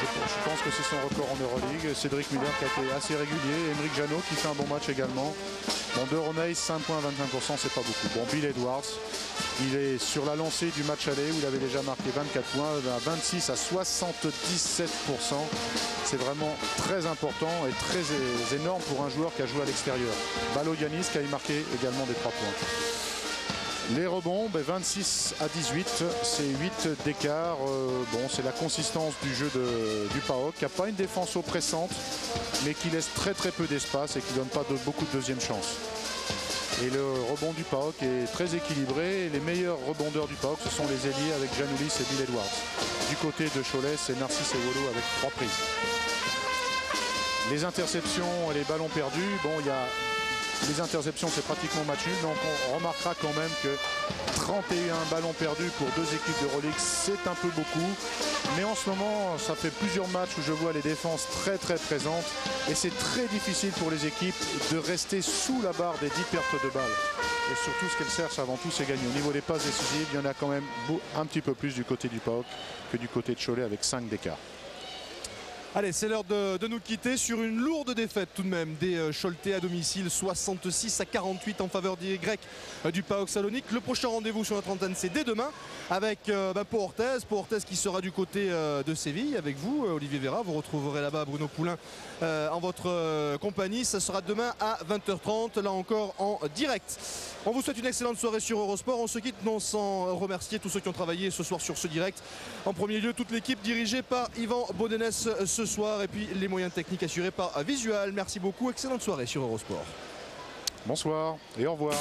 Je, pense que c'est son record en Euroleague. Cédric Miller qui a été assez régulier. Émeric Janot qui fait un bon match également. Bon, de Roneis, 5 points, 25%, c'est pas beaucoup. Bon, Bill Edwards, il est sur la lancée du match aller où il avait déjà marqué 24 points, à 26 à 77%. C'est vraiment très important et très énorme pour un joueur qui a joué à l'extérieur. Balo qui a marqué également des 3 points. Les rebonds, ben 26 à 18, c'est 8 d'écart. Euh, bon, c'est la consistance du jeu de- du PAOK, qui n'a pas une défense oppressante, mais qui laisse très très peu d'espace et qui ne donne pas de, beaucoup de deuxième chance. Et le rebond du PAOK est très équilibré. Les meilleurs rebondeurs du PAOK, ce sont les ailiers avec Janoulis et Bill Edwards. Du côté de Cholet, c'est Narcisse et Wolo avec 3 prises. Les interceptions et les ballons perdus, bon, il y a les interceptions, c'est pratiquement match nul. Donc on remarquera quand même que 31 ballons perdus pour deux équipes de Rolex, c'est un peu beaucoup. Mais en ce moment, ça fait plusieurs matchs où je vois les défenses très très présentes. Et c'est très difficile pour les équipes de rester sous la barre des 10 pertes de balles. Et surtout, ce qu'elles cherchent avant tout, c'est gagner. Au niveau des passes décisives, il y en a quand même un petit peu plus du côté du PAOK que du côté de Cholet avec 5 d'écart. Allez, c'est l'heure de, nous quitter sur une lourde défaite tout de même des euh, Choletais à domicile, 66 à 48 en faveur des Grecs euh, du PAOK Salonique. Le prochain rendez-vous sur notre antenne, c'est dès demain avec euh, bah, Pau Orthez. Qui sera du côté euh, de Séville avec vous, Olivier Vera. Vous retrouverez là-bas Bruno Poulain euh, en votre euh, compagnie. Ça sera demain à 20h30, là encore en direct. On vous souhaite une excellente soirée sur Eurosport. On se quitte non sans remercier tous ceux qui ont travaillé ce soir sur ce direct. En premier lieu, toute l'équipe dirigée par Yvan euh, ce soir et puis les moyens techniques assurés par Visual. Merci beaucoup. Excellente soirée sur Eurosport. Bonsoir et au revoir.